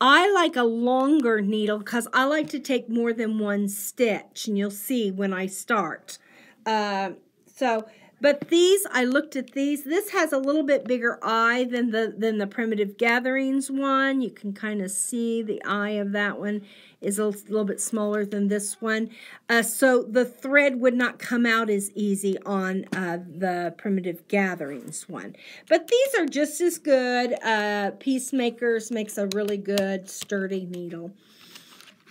S3: I like a longer needle because I like to take more than one stitch, and you'll see when I start. Uh, so, but these, I looked at these. This has a little bit bigger eye than the than the Primitive Gatherings one. You can kind of see the eye of that one is a little bit smaller than this one. Uh, so the thread would not come out as easy on uh, the Primitive Gatherings one. But these are just as good. Uh, Piecemakers makes a really good sturdy needle.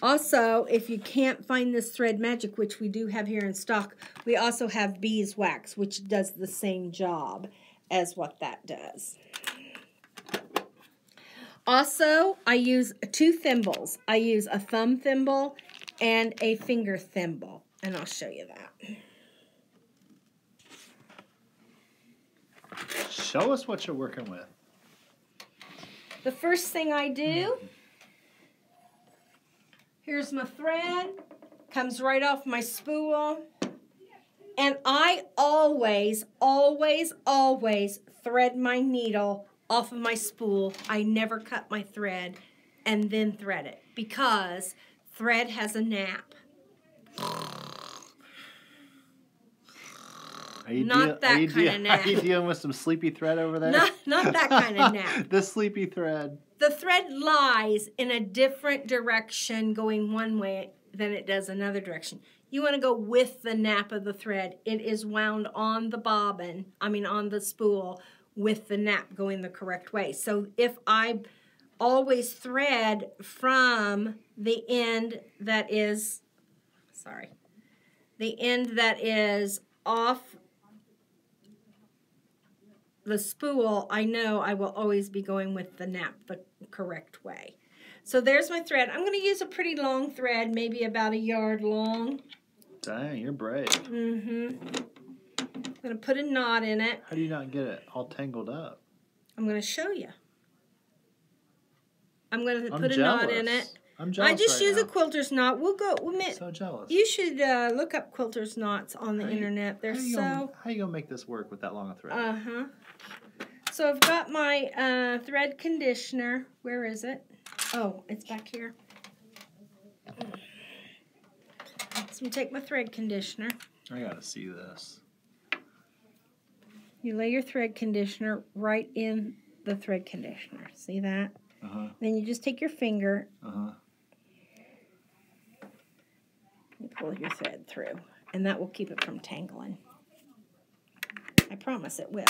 S3: Also, if you can't find this Thread Magic, which we do have here in stock, we also have Beeswax, which does the same job as what that does. Also, I use two thimbles. I use a thumb thimble and a finger thimble, and I'll show you that.
S1: Show us what you're working with.
S3: The first thing I do, mm-hmm. Here's my thread, comes right off my spool. And I always, always, always thread my needle off of my spool. I never cut my thread and then thread it because thread has a nap.
S1: Are you
S3: Not
S1: deal-
S3: that
S1: you
S3: kinda nap.
S1: Are you dealing with some sleepy thread over there?
S3: Not, not that kind of nap.
S1: the sleepy thread.
S3: the thread lies in a different direction going one way than it does another direction. You want to go with the nap of the thread. It is wound on the bobbin, I mean on the spool, with the nap going the correct way. So if I always thread from the end that is, sorry, the end that is off the spool, I know I will always be going with the nap the correct way. So there's my thread. I'm going to use a pretty long thread, maybe about a yard long.
S1: Dang, you're brave.
S3: Mm-hmm. I'm going to put a knot in it.
S1: How do you not get it all tangled up?
S3: I'm going to show you. I'm going to
S1: I'm
S3: put a
S1: jealous.
S3: knot in it.
S1: I'm jealous.
S3: I just
S1: right
S3: use
S1: now.
S3: a quilter's knot. We'll go. We'll ma-
S1: So jealous.
S3: you should uh, look up quilter's knots on the
S1: How
S3: internet. They're
S1: how you
S3: so.
S1: Gonna, how you gonna make this work with that long a thread?
S3: Uh huh. So I've got my uh, thread conditioner. Where is it? Oh, it's back here. So we take my thread conditioner.
S1: I gotta see this.
S3: You lay your thread conditioner right in the thread conditioner. See that?
S1: Uh huh.
S3: Then you just take your finger
S1: Uh huh.
S3: And pull your thread through, and that will keep it from tangling. I promise it will.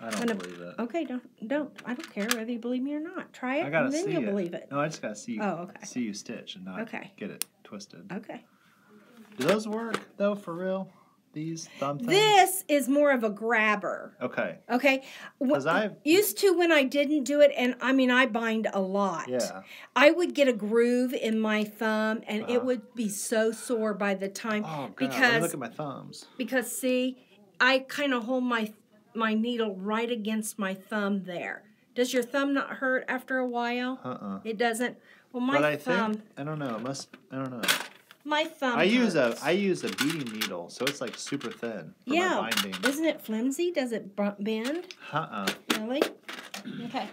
S1: I don't
S3: Gonna-
S1: believe it.
S3: Okay, don't don't. I don't care whether you believe me or not. Try it,
S1: I gotta
S3: and then
S1: see
S3: you'll
S1: it.
S3: believe it.
S1: No, I just gotta see. You,
S3: Oh, okay.
S1: See you stitch and not
S3: Okay.
S1: get it twisted.
S3: Okay.
S1: Do those work though for real? These thumb things.
S3: This is more of a grabber.
S1: Okay.
S3: Okay.
S1: 'Cause I've-
S3: used to when I didn't do it, and I mean I bind a lot.
S1: Yeah.
S3: I would get a groove in my thumb, and
S1: Uh-huh.
S3: it would be so sore by the time
S1: Oh god.
S3: Because
S1: look at my thumbs.
S3: because see, I kind of hold my my needle right against my thumb there. Does your thumb not hurt after a while?
S1: Uh uh
S3: It doesn't. Well, my
S1: But I
S3: thumb,
S1: think I don't know. It must. I don't know.
S3: My thumb.
S1: I use a I use a beading needle, so it's like super thin
S3: yeah.
S1: my binding.
S3: Isn't it flimsy? Does it bend?
S1: Uh uh
S3: Really? Okay.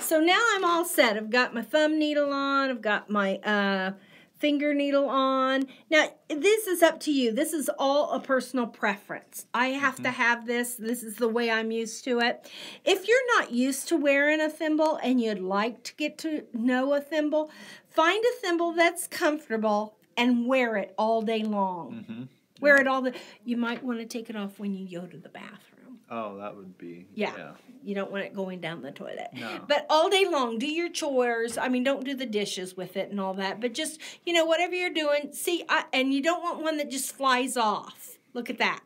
S3: So now I'm all set. I've got my thumb needle on. I've got my uh, finger needle on. Now, this is up to you. This is all a personal preference. I have to have this. This is the way I'm used to it. If you're not used to wearing a thimble and you'd like to get to know a thimble, find a thimble that's comfortable and wear it all day long.
S1: hmm
S3: Wear it all the. You might want to take it off when you go to the bathroom.
S1: Oh, that would be.
S3: Yeah.
S1: yeah.
S3: You don't want it going down the toilet.
S1: No.
S3: But all day long, do your chores. I mean, don't do the dishes with it and all that. But just, you know, whatever you're doing, see, I, and you don't want one that just flies off. Look at that.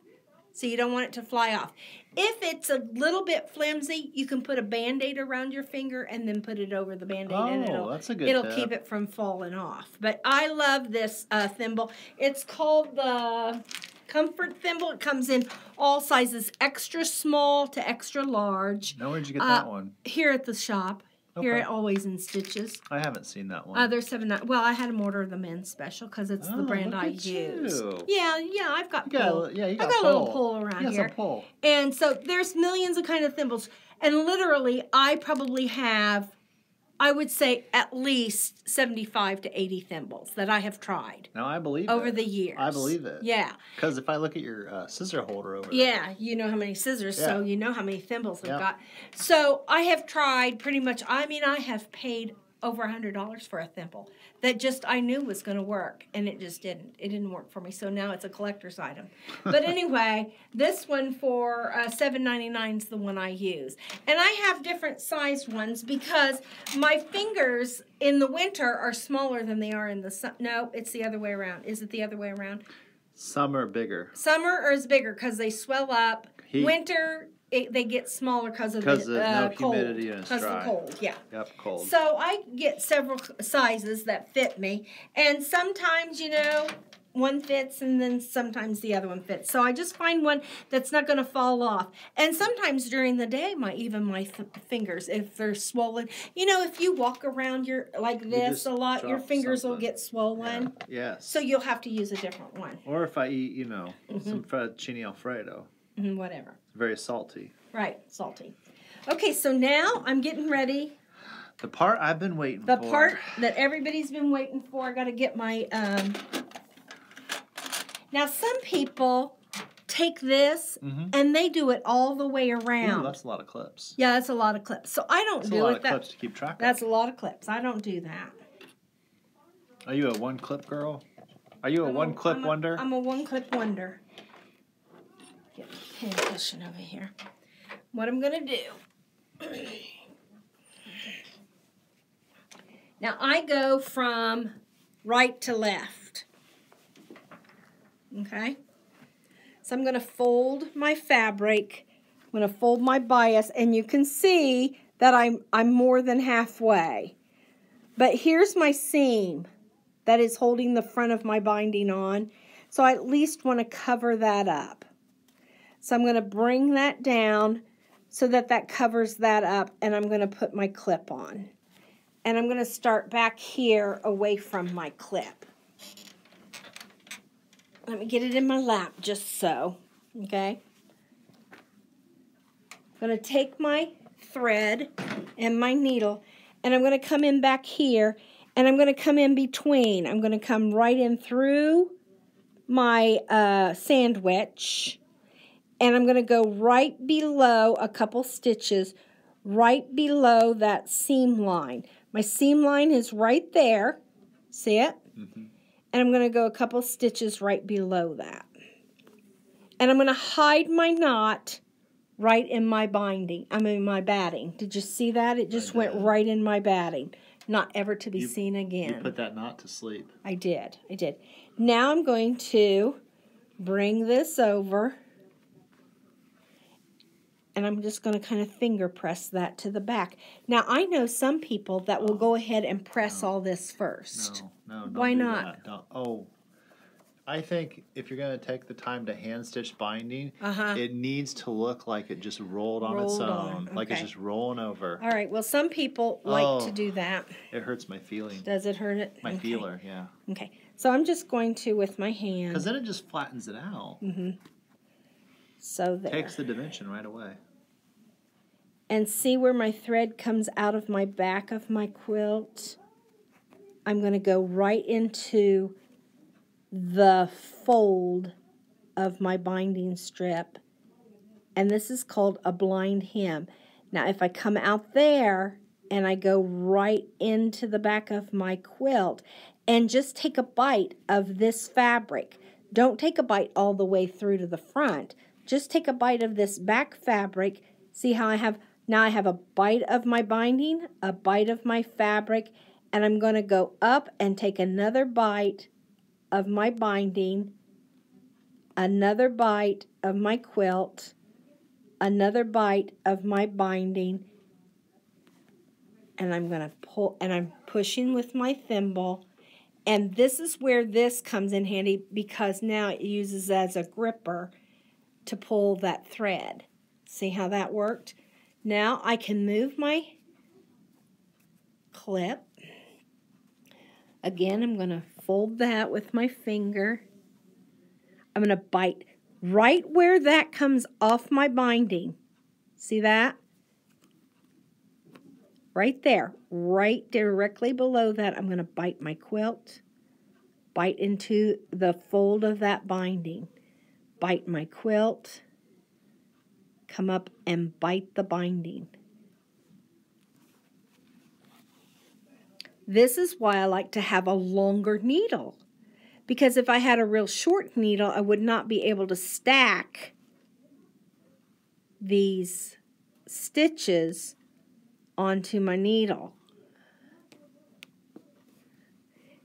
S3: So you don't want it to fly off. If it's a little bit flimsy, you can put a band aid around your finger and then put it over the band aid. and
S1: Oh,
S3: it'll,
S1: that's a good
S3: It'll
S1: tip.
S3: keep it from falling off. But I love this uh, thimble. It's called the Comfort Thimble. It comes in all sizes, extra small to extra large.
S1: Now where'd you get
S3: Uh,
S1: that one?
S3: Here at the shop. Here
S1: Okay.
S3: at Always in Stitches.
S1: I haven't seen that one.
S3: Uh, seven. Well, I had them order the men's special because it's the
S1: Oh,
S3: brand
S1: look
S3: I use.
S1: you.
S3: Yeah, yeah, I've got
S1: You got a
S3: pull.
S1: li- yeah, you got
S3: got a little
S1: pull.
S3: pull around
S1: Yes,
S3: here.
S1: a pull.
S3: And so there's millions of kind of thimbles. And literally, I probably have, I would say, at least 75 to 80 thimbles that I have tried
S1: Now I believe
S3: over
S1: it.
S3: the years.
S1: I believe it.
S3: Yeah.
S1: Because if I look at your uh, scissor holder over there,
S3: Yeah, you know how many scissors, so you know how many thimbles I've
S1: Yeah.
S3: got. So I have tried pretty much, I mean, I have paid over a hundred dollars for a thimble that just I knew was going to work, and it just didn't. It didn't work for me, so now it's a collector's item. But anyway, this one for uh, seven ninety nine is the one I use, and I have different sized ones because my fingers in the winter are smaller than they are in the sun. No, it's the other way around. Is it the other way around?
S1: some are bigger
S3: Summer is bigger because they swell up.
S1: Heat.
S3: Winter, it, they get smaller because of the
S1: of
S3: uh,
S1: no
S3: cold.
S1: humidity and
S3: Because of the cold, yeah.
S1: Yep, cold.
S3: So I get several sizes that fit me, and sometimes you know one fits, and then sometimes the other one fits. So I just find one that's not going to fall off. And sometimes during the day, my even my th- fingers, if they're swollen, you know, if you walk around your like this
S1: just
S3: a lot, your fingers will get swollen.
S1: yes.
S3: So you'll have to use a different one,
S1: or if I eat, you know,
S3: Mm-hmm.
S1: some fettuccine alfredo,
S3: Mhm, whatever.
S1: Very salty.
S3: Right, salty. Okay, so now I'm getting ready.
S1: The part I've been waiting
S3: The
S1: for.
S3: The part that everybody's been waiting for. I got to get my. Um... Now, some people take this
S1: Mhm.
S3: and they do it all the way
S1: Ooh,
S3: around.
S1: that's a lot of clips.
S3: yeah, that's a lot of clips. So I don't
S1: That's a lot of
S3: that.
S1: clips to keep track of.
S3: That's a lot of clips. I don't do that.
S1: Are you a one clip girl? Are you a
S3: I'm
S1: one clip
S3: I'm a-
S1: wonder?
S3: I'm a one clip wonder. Get my pen cushion over here. What I'm gonna do. Now I go from right to left. Okay? So I'm gonna fold my fabric. I'm gonna fold my bias, and you can see that I'm I'm more than halfway. But here's my seam that is holding the front of my binding on. So I at least want to cover that up. So I'm going to bring that down so that that covers that up and I'm going to put my clip on. And I'm going to start back here away from my clip. Let me get it in my lap just so, okay? I'm going to take my thread and my needle and I'm going to come in back here and I'm going to come in between. I'm going to come right in through my uh, sandwich and I'm going to go right below a couple stitches right below that seam line. My seam line is right there. See it?
S1: Mhm.
S3: And I'm going to go a couple stitches right below that. And I'm going to hide my knot right in my binding. I mean my batting. Did you see that? It just went right in my batting. Not ever to be
S1: You-
S3: seen again.
S1: You put that knot to sleep.
S3: I did. I did. Now I'm going to bring this over and I'm just going to kind of finger press that to the back. Now I know some people that will go ahead and press all this first.
S1: No, no. Don't
S3: Why
S1: do
S3: not?
S1: Oh, I think if you're gonna take the time to hand stitch binding,
S3: Uh-huh.
S1: it needs to look like it just rolled on its own,
S3: on,
S1: like it's just rolling over.
S3: All right. Well, some people like to
S1: Oh.
S3: do that.
S1: It hurts my feeling,
S3: Does it hurt it?
S1: my
S3: okay.
S1: feeler, yeah.
S3: Okay. So I'm just going to with my hand.
S1: Because then it just flattens it out.
S3: So there.
S1: Takes the dimension right away.
S3: and see where my thread comes out of my back of my quilt. I'm going to go right into the fold of my binding strip. And this is called a blind hem. Now, if I come out there and I go right into the back of my quilt and just take a bite of this fabric, don't take a bite all the way through to the front. Just take a bite of this back fabric. See how I have now I have a bite of my binding, a bite of my fabric, and I'm going to go up and take another bite of my binding, another bite of my quilt, another bite of my binding, and I'm going to pull and I'm pushing with my thimble. And this is where this comes in handy because now it uses as a gripper to pull that thread. See how that worked? Now I can move my clip. Again, I'm going to fold that with my finger. I'm going to bite right where that comes off my binding. See that? Right there, right directly below that, I'm going to bite my quilt, bite into the fold of that binding, bite my quilt, come up and bite the binding. This is why I like to have a longer needle. Because if I had a real short needle, I would not be able to stack these stitches onto my needle.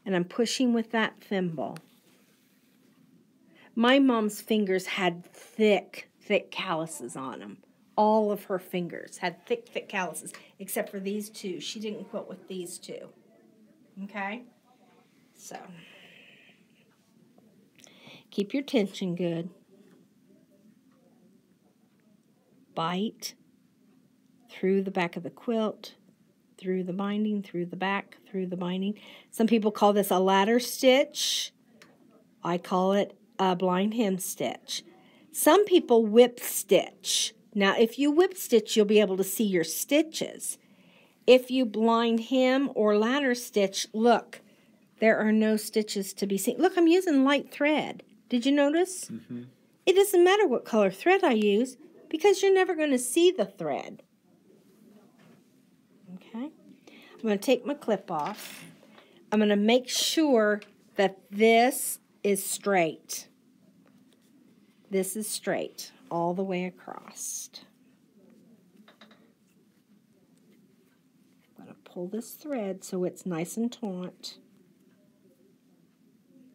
S3: And I'm pushing with that thimble. My mom's fingers had thick, thick calluses on them. All of her fingers had thick, thick calluses, except for these two. She didn't quilt with these two. Okay? So, keep your tension good. Bite through the back of the quilt, through the binding, through the back, through the binding. Some people call this a ladder stitch. I call it a blind hem stitch. Some people whip stitch. Now, if you whip stitch, you'll be able to see your stitches. If you blind hem or ladder stitch, look, there are no stitches to be seen. Look, I'm using light thread. Did you notice?
S1: Mm-hmm.
S3: It doesn't matter what color thread I use because you're never going to see the thread. Okay? I'm going to take my clip off. I'm going to make sure that this is straight. This is straight all the way across. I'm going to pull this thread so it's nice and taut.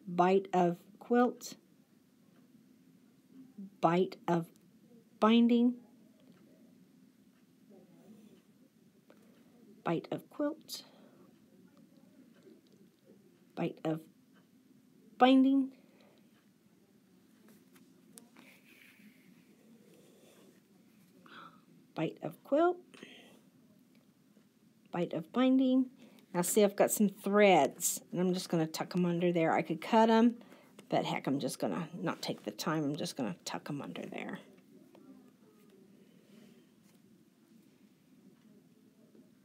S3: Bite of quilt, bite of binding, bite of quilt, bite of binding, bite of quilt, bite of binding. Now see I've got some threads and I'm just going to tuck them under there. I could cut them, but heck, I'm just going to not take the time. I'm just going to tuck them under there.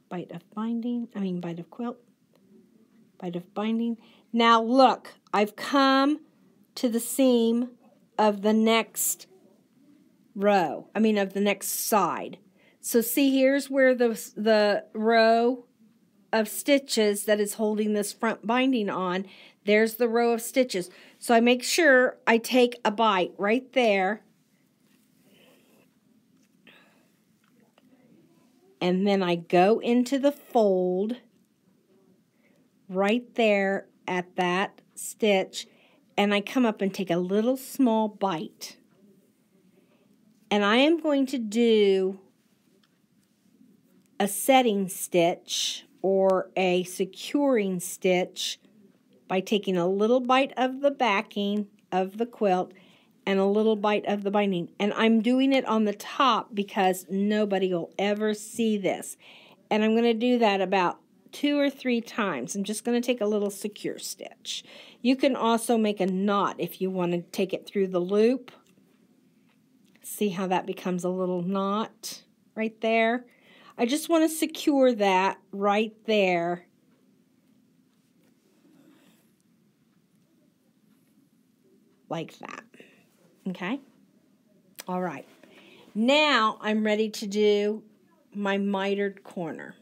S3: Bite of binding, I mean bite of quilt, bite of binding. Now look, I've come to the seam of the next row, I mean of the next side. So see here's where the, the row of stitches that is holding this front binding on. There's the row of stitches. So I make sure I take a bite right there. And then I go into the fold right there at that stitch and I come up and take a little small bite. And I am going to do a setting stitch or a securing stitch by taking a little bite of the backing of the quilt and a little bite of the binding. And I'm doing it on the top because nobody will ever see this. And I'm going to do that about two or three times. I'm just going to take a little secure stitch. You can also make a knot if you want to take it through the loop. See how that becomes a little knot right there? I just want to secure that right there. Like that. Okay? All right. Now I'm ready to do my mitered corner.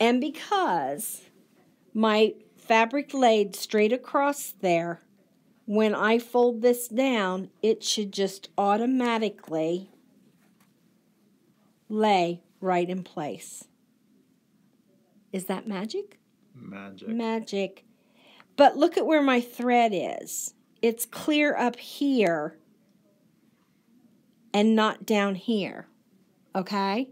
S3: And because my fabric laid straight across there, when I fold this down, it should just automatically lay right in place. Is that magic?
S1: Magic.
S3: Magic. But look at where my thread is. It's clear up here and not down here. Okay?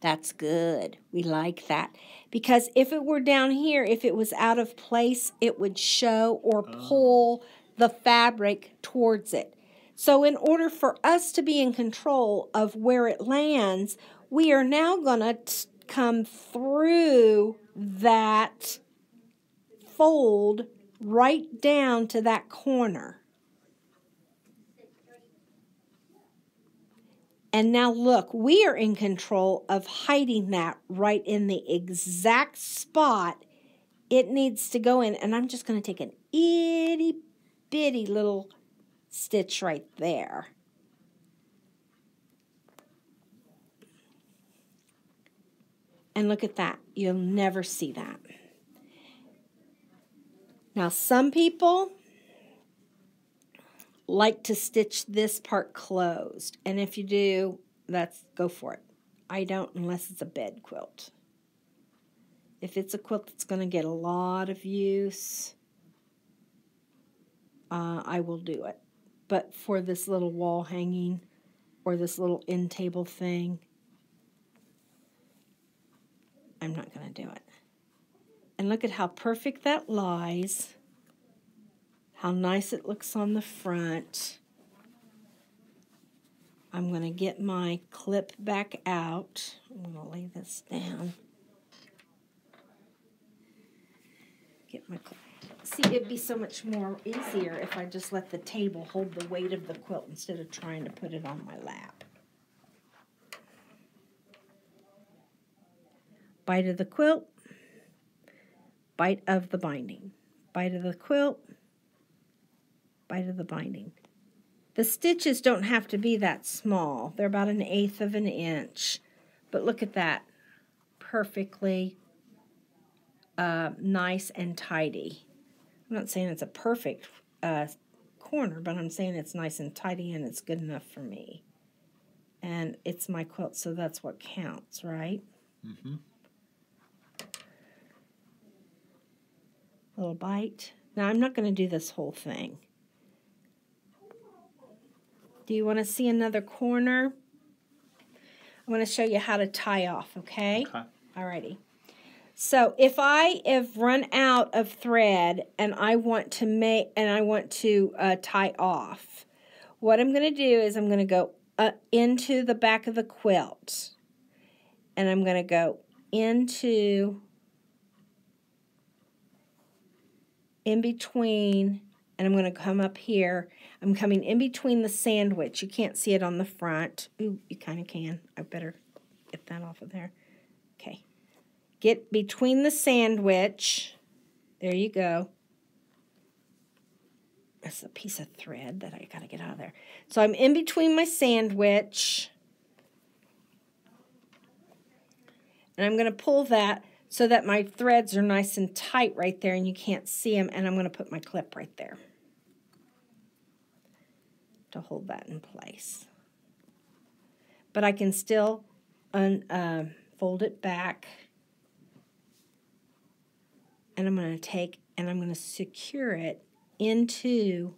S3: That's good. We like that. Because if it were down here, if it was out of place, it would show or oh. pull the fabric towards it. So in order for us to be in control of where it lands, we are now going to come through that fold right down to that corner. And now look, we are in control of hiding that right in the exact spot it needs to go in. And I'm just going to take an itty bitty little stitch right there. And look at that. You'll never see that. Now, some people like to stitch this part closed. And if you do, that's go for it. I don't unless it's a bed quilt. If it's a quilt that's going to get a lot of use, uh, I will do it. But for this little wall hanging or this little end table thing, I'm not going to do it. And look at how perfect that lies. How nice it looks on the front. I'm going to get my clip back out. I'm going to lay this down. Get my clip. See, it'd be so much more easier if I just let the table hold the weight of the quilt instead of trying to put it on my lap. Bite of the quilt, bite of the binding. Bite of the quilt, bite of the binding. The stitches don't have to be that small. They're about an eighth of an inch. But look at that. Perfectly uh, nice and tidy. I'm not saying it's a perfect uh, corner, but I'm saying it's nice and tidy and it's good enough for me. And it's my quilt, so that's what counts, right?
S1: Mm-hmm.
S3: Little bite. Now, I'm not going to do this whole thing. Do you want to see another corner? I'm going to show you how to tie off, okay?
S1: Okay.
S3: Alrighty. So if I have run out of thread and I want to make and I want to uh, tie off, what I'm going to do is I'm going to go uh, into the back of the quilt. And I'm going to go into, in between, and I'm going to come up here. I'm coming in between the sandwich. You can't see it on the front. Ooh, you kind of can. I better get that off of there. Get between the sandwich. There you go. That's a piece of thread that I got to get out of there. So I'm in between my sandwich. And I'm going to pull that so that my threads are nice and tight right there and you can't see them. And I'm going to put my clip right there to hold that in place. But I can still un, uh, fold it back. And I'm going to take and I'm going to secure it into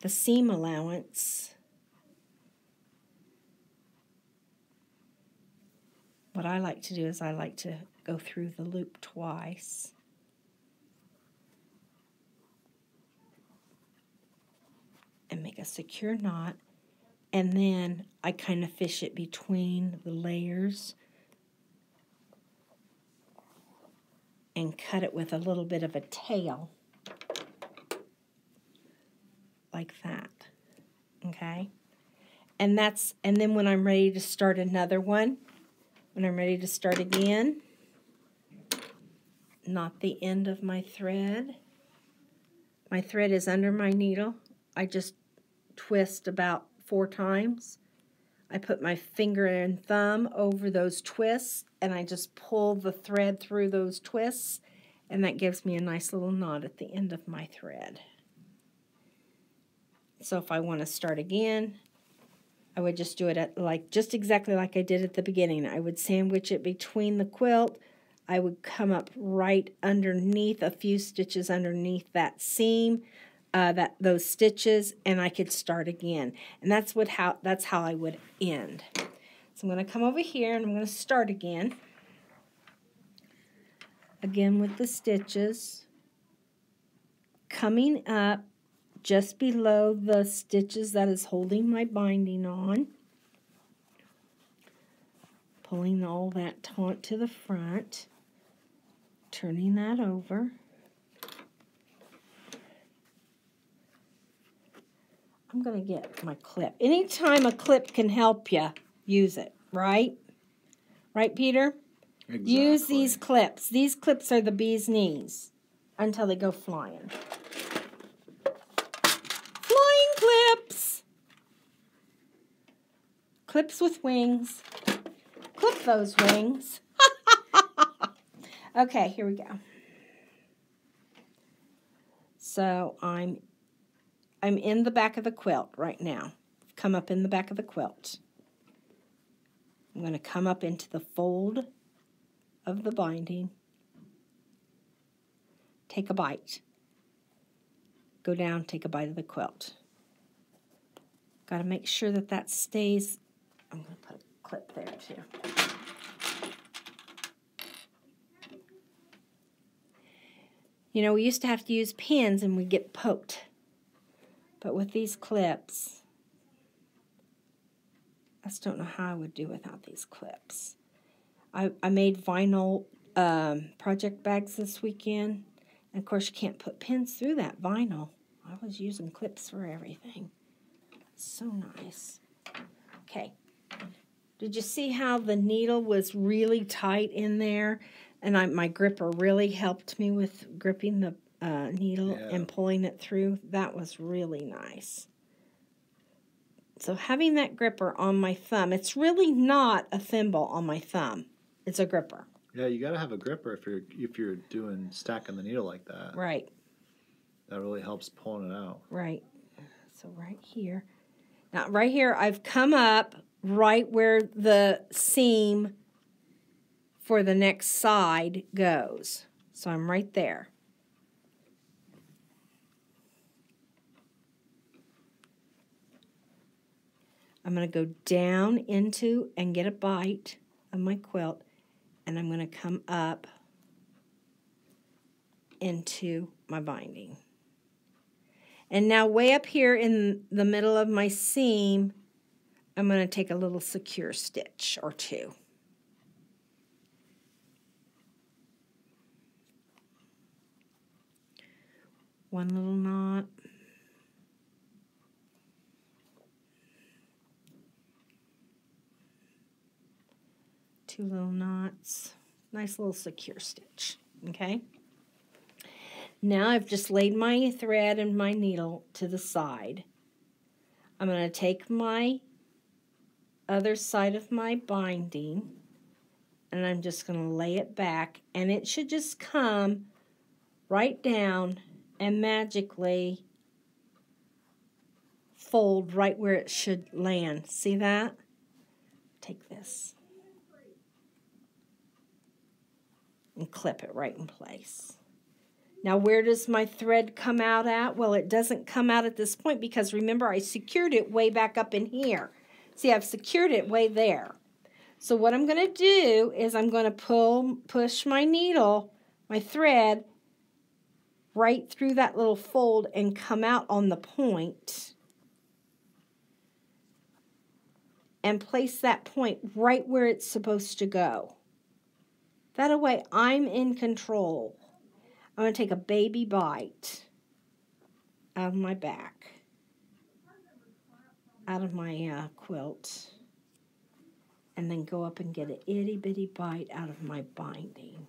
S3: the seam allowance. What I like to do is I like to go through the loop twice. And make a secure knot. And then I kind of fish it between the layers and cut it with a little bit of a tail like that okay? And that's and then when I'm ready to start another one when I'm ready to start again not the end of my thread. My thread is under my needle. I just twist about four times I put my finger and thumb over those twists and I just pull the thread through those twists and that gives me a nice little knot at the end of my thread. So if I want to start again, I would just do it at like just exactly like I did at the beginning. I would sandwich it between the quilt. I would come up right underneath a few stitches underneath that seam uh, that those stitches and I could start again. And that's what how that's how I would end. So I'm going to come over here and I'm going to start again. Again with the stitches. Coming up just below the stitches that is holding my binding on. Pulling all that taut to the front. Turning that over. I'm going to get my clip. Anytime a clip can help you, use it, right? Right, Peter?
S1: Exactly.
S3: Use these clips. These clips are the bee's knees until they go flying. Flying clips. Clips with wings. Clip those wings. okay, here we go. So I'm I'm in the back of the quilt right now. Come up in the back of the quilt. I'm going to come up into the fold of the binding. Take a bite. Go down, take a bite of the quilt. Got to make sure that that stays. I'm going to put a clip there too. You know, we used to have to use pins and we'd get poked. But with these clips, I just don't know how I would do without these clips. I, I made vinyl um, project bags this weekend. And of course, you can't put pins through that vinyl. I was using clips for everything. So nice. Okay. Did you see how the needle was really tight in there? And I, my gripper really helped me with gripping the uh, needle
S1: Yeah.
S3: and pulling it through. That was really nice. So having that gripper on my thumb, it's really not a thimble on my thumb. It's a gripper.
S1: Yeah, you gotta have a gripper if you're if you're doing stacking the needle like that.
S3: Right,
S1: That really helps pulling it out.
S3: right. So right here. Now right here I've come up right where the seam for the next side goes. So I'm right there. I'm going to go down into and get a bite of my quilt and I'm going to come up into my binding. And now way up here in the middle of my seam, I'm going to take a little secure stitch or two. One little knot. Two little knots. Nice little secure stitch, okay? Now I've just laid my thread and my needle to the side. I'm going to take my other side of my binding and I'm just going to lay it back and it should just come right down and magically fold right where it should land. See that? Take this and clip it right in place. Now, where does my thread come out at? Well, it doesn't come out at this point because remember I secured it way back up in here. See, I've secured it way there. So what I'm going to do is I'm going to pull, push my needle, my thread, right through that little fold and come out on the point and place that point right where it's supposed to go. That way I'm in control. I'm going to take a baby bite out of my back, out of my uh, quilt, and then go up and get an itty bitty bite out of my binding.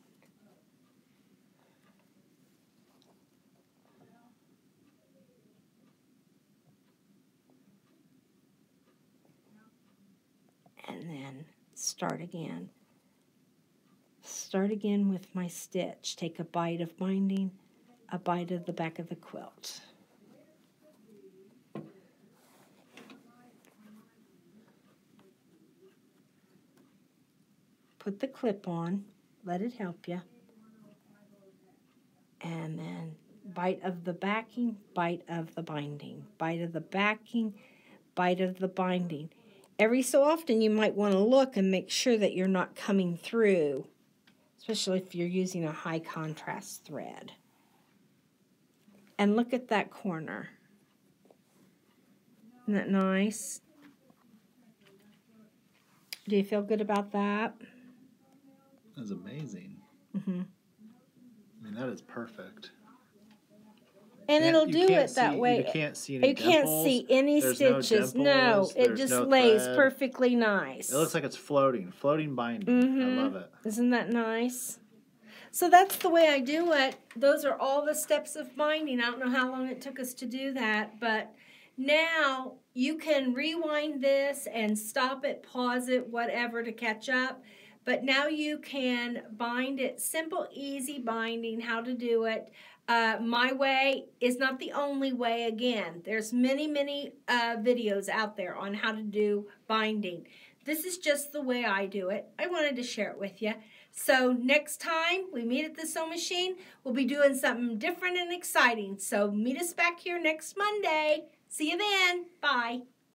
S3: And then start again start again with my stitch. Take a bite of binding, a bite of the back of the quilt. Put the clip on, let it help you. And then bite of the backing, bite of the binding, bite of the backing, bite of the binding. Every so often you might want to look and make sure that you're not coming through especially if you're using a high contrast thread. And look at that corner. Isn't that nice? Do you feel good about that?
S1: That's amazing.
S3: Mm-hmm.
S1: I mean, that is perfect.
S3: And it'll do it that
S1: see-
S3: way.
S1: You can't see any
S3: You can't
S1: dimples.
S3: see any
S1: There's
S3: stitches. No,
S1: dimples,
S3: it just
S1: no
S3: lays
S1: thread.
S3: perfectly nice.
S1: It looks like it's floating, floating binding.
S3: Mhm.
S1: I love it.
S3: Isn't that nice? So that's the way I do it. Those are all the steps of binding. I don't know how long it took us to do that, but now you can rewind this and stop it, pause it, whatever to catch up. But now you can bind it. Simple, easy binding, how to do it. Uh, my way is not the only way again. There's many, many uh, videos out there on how to do binding. This is just the way I do it. I wanted to share it with you. So next time we meet at the sewing machine, we'll be doing something different and exciting. So meet us back here next Monday. See you then. Bye.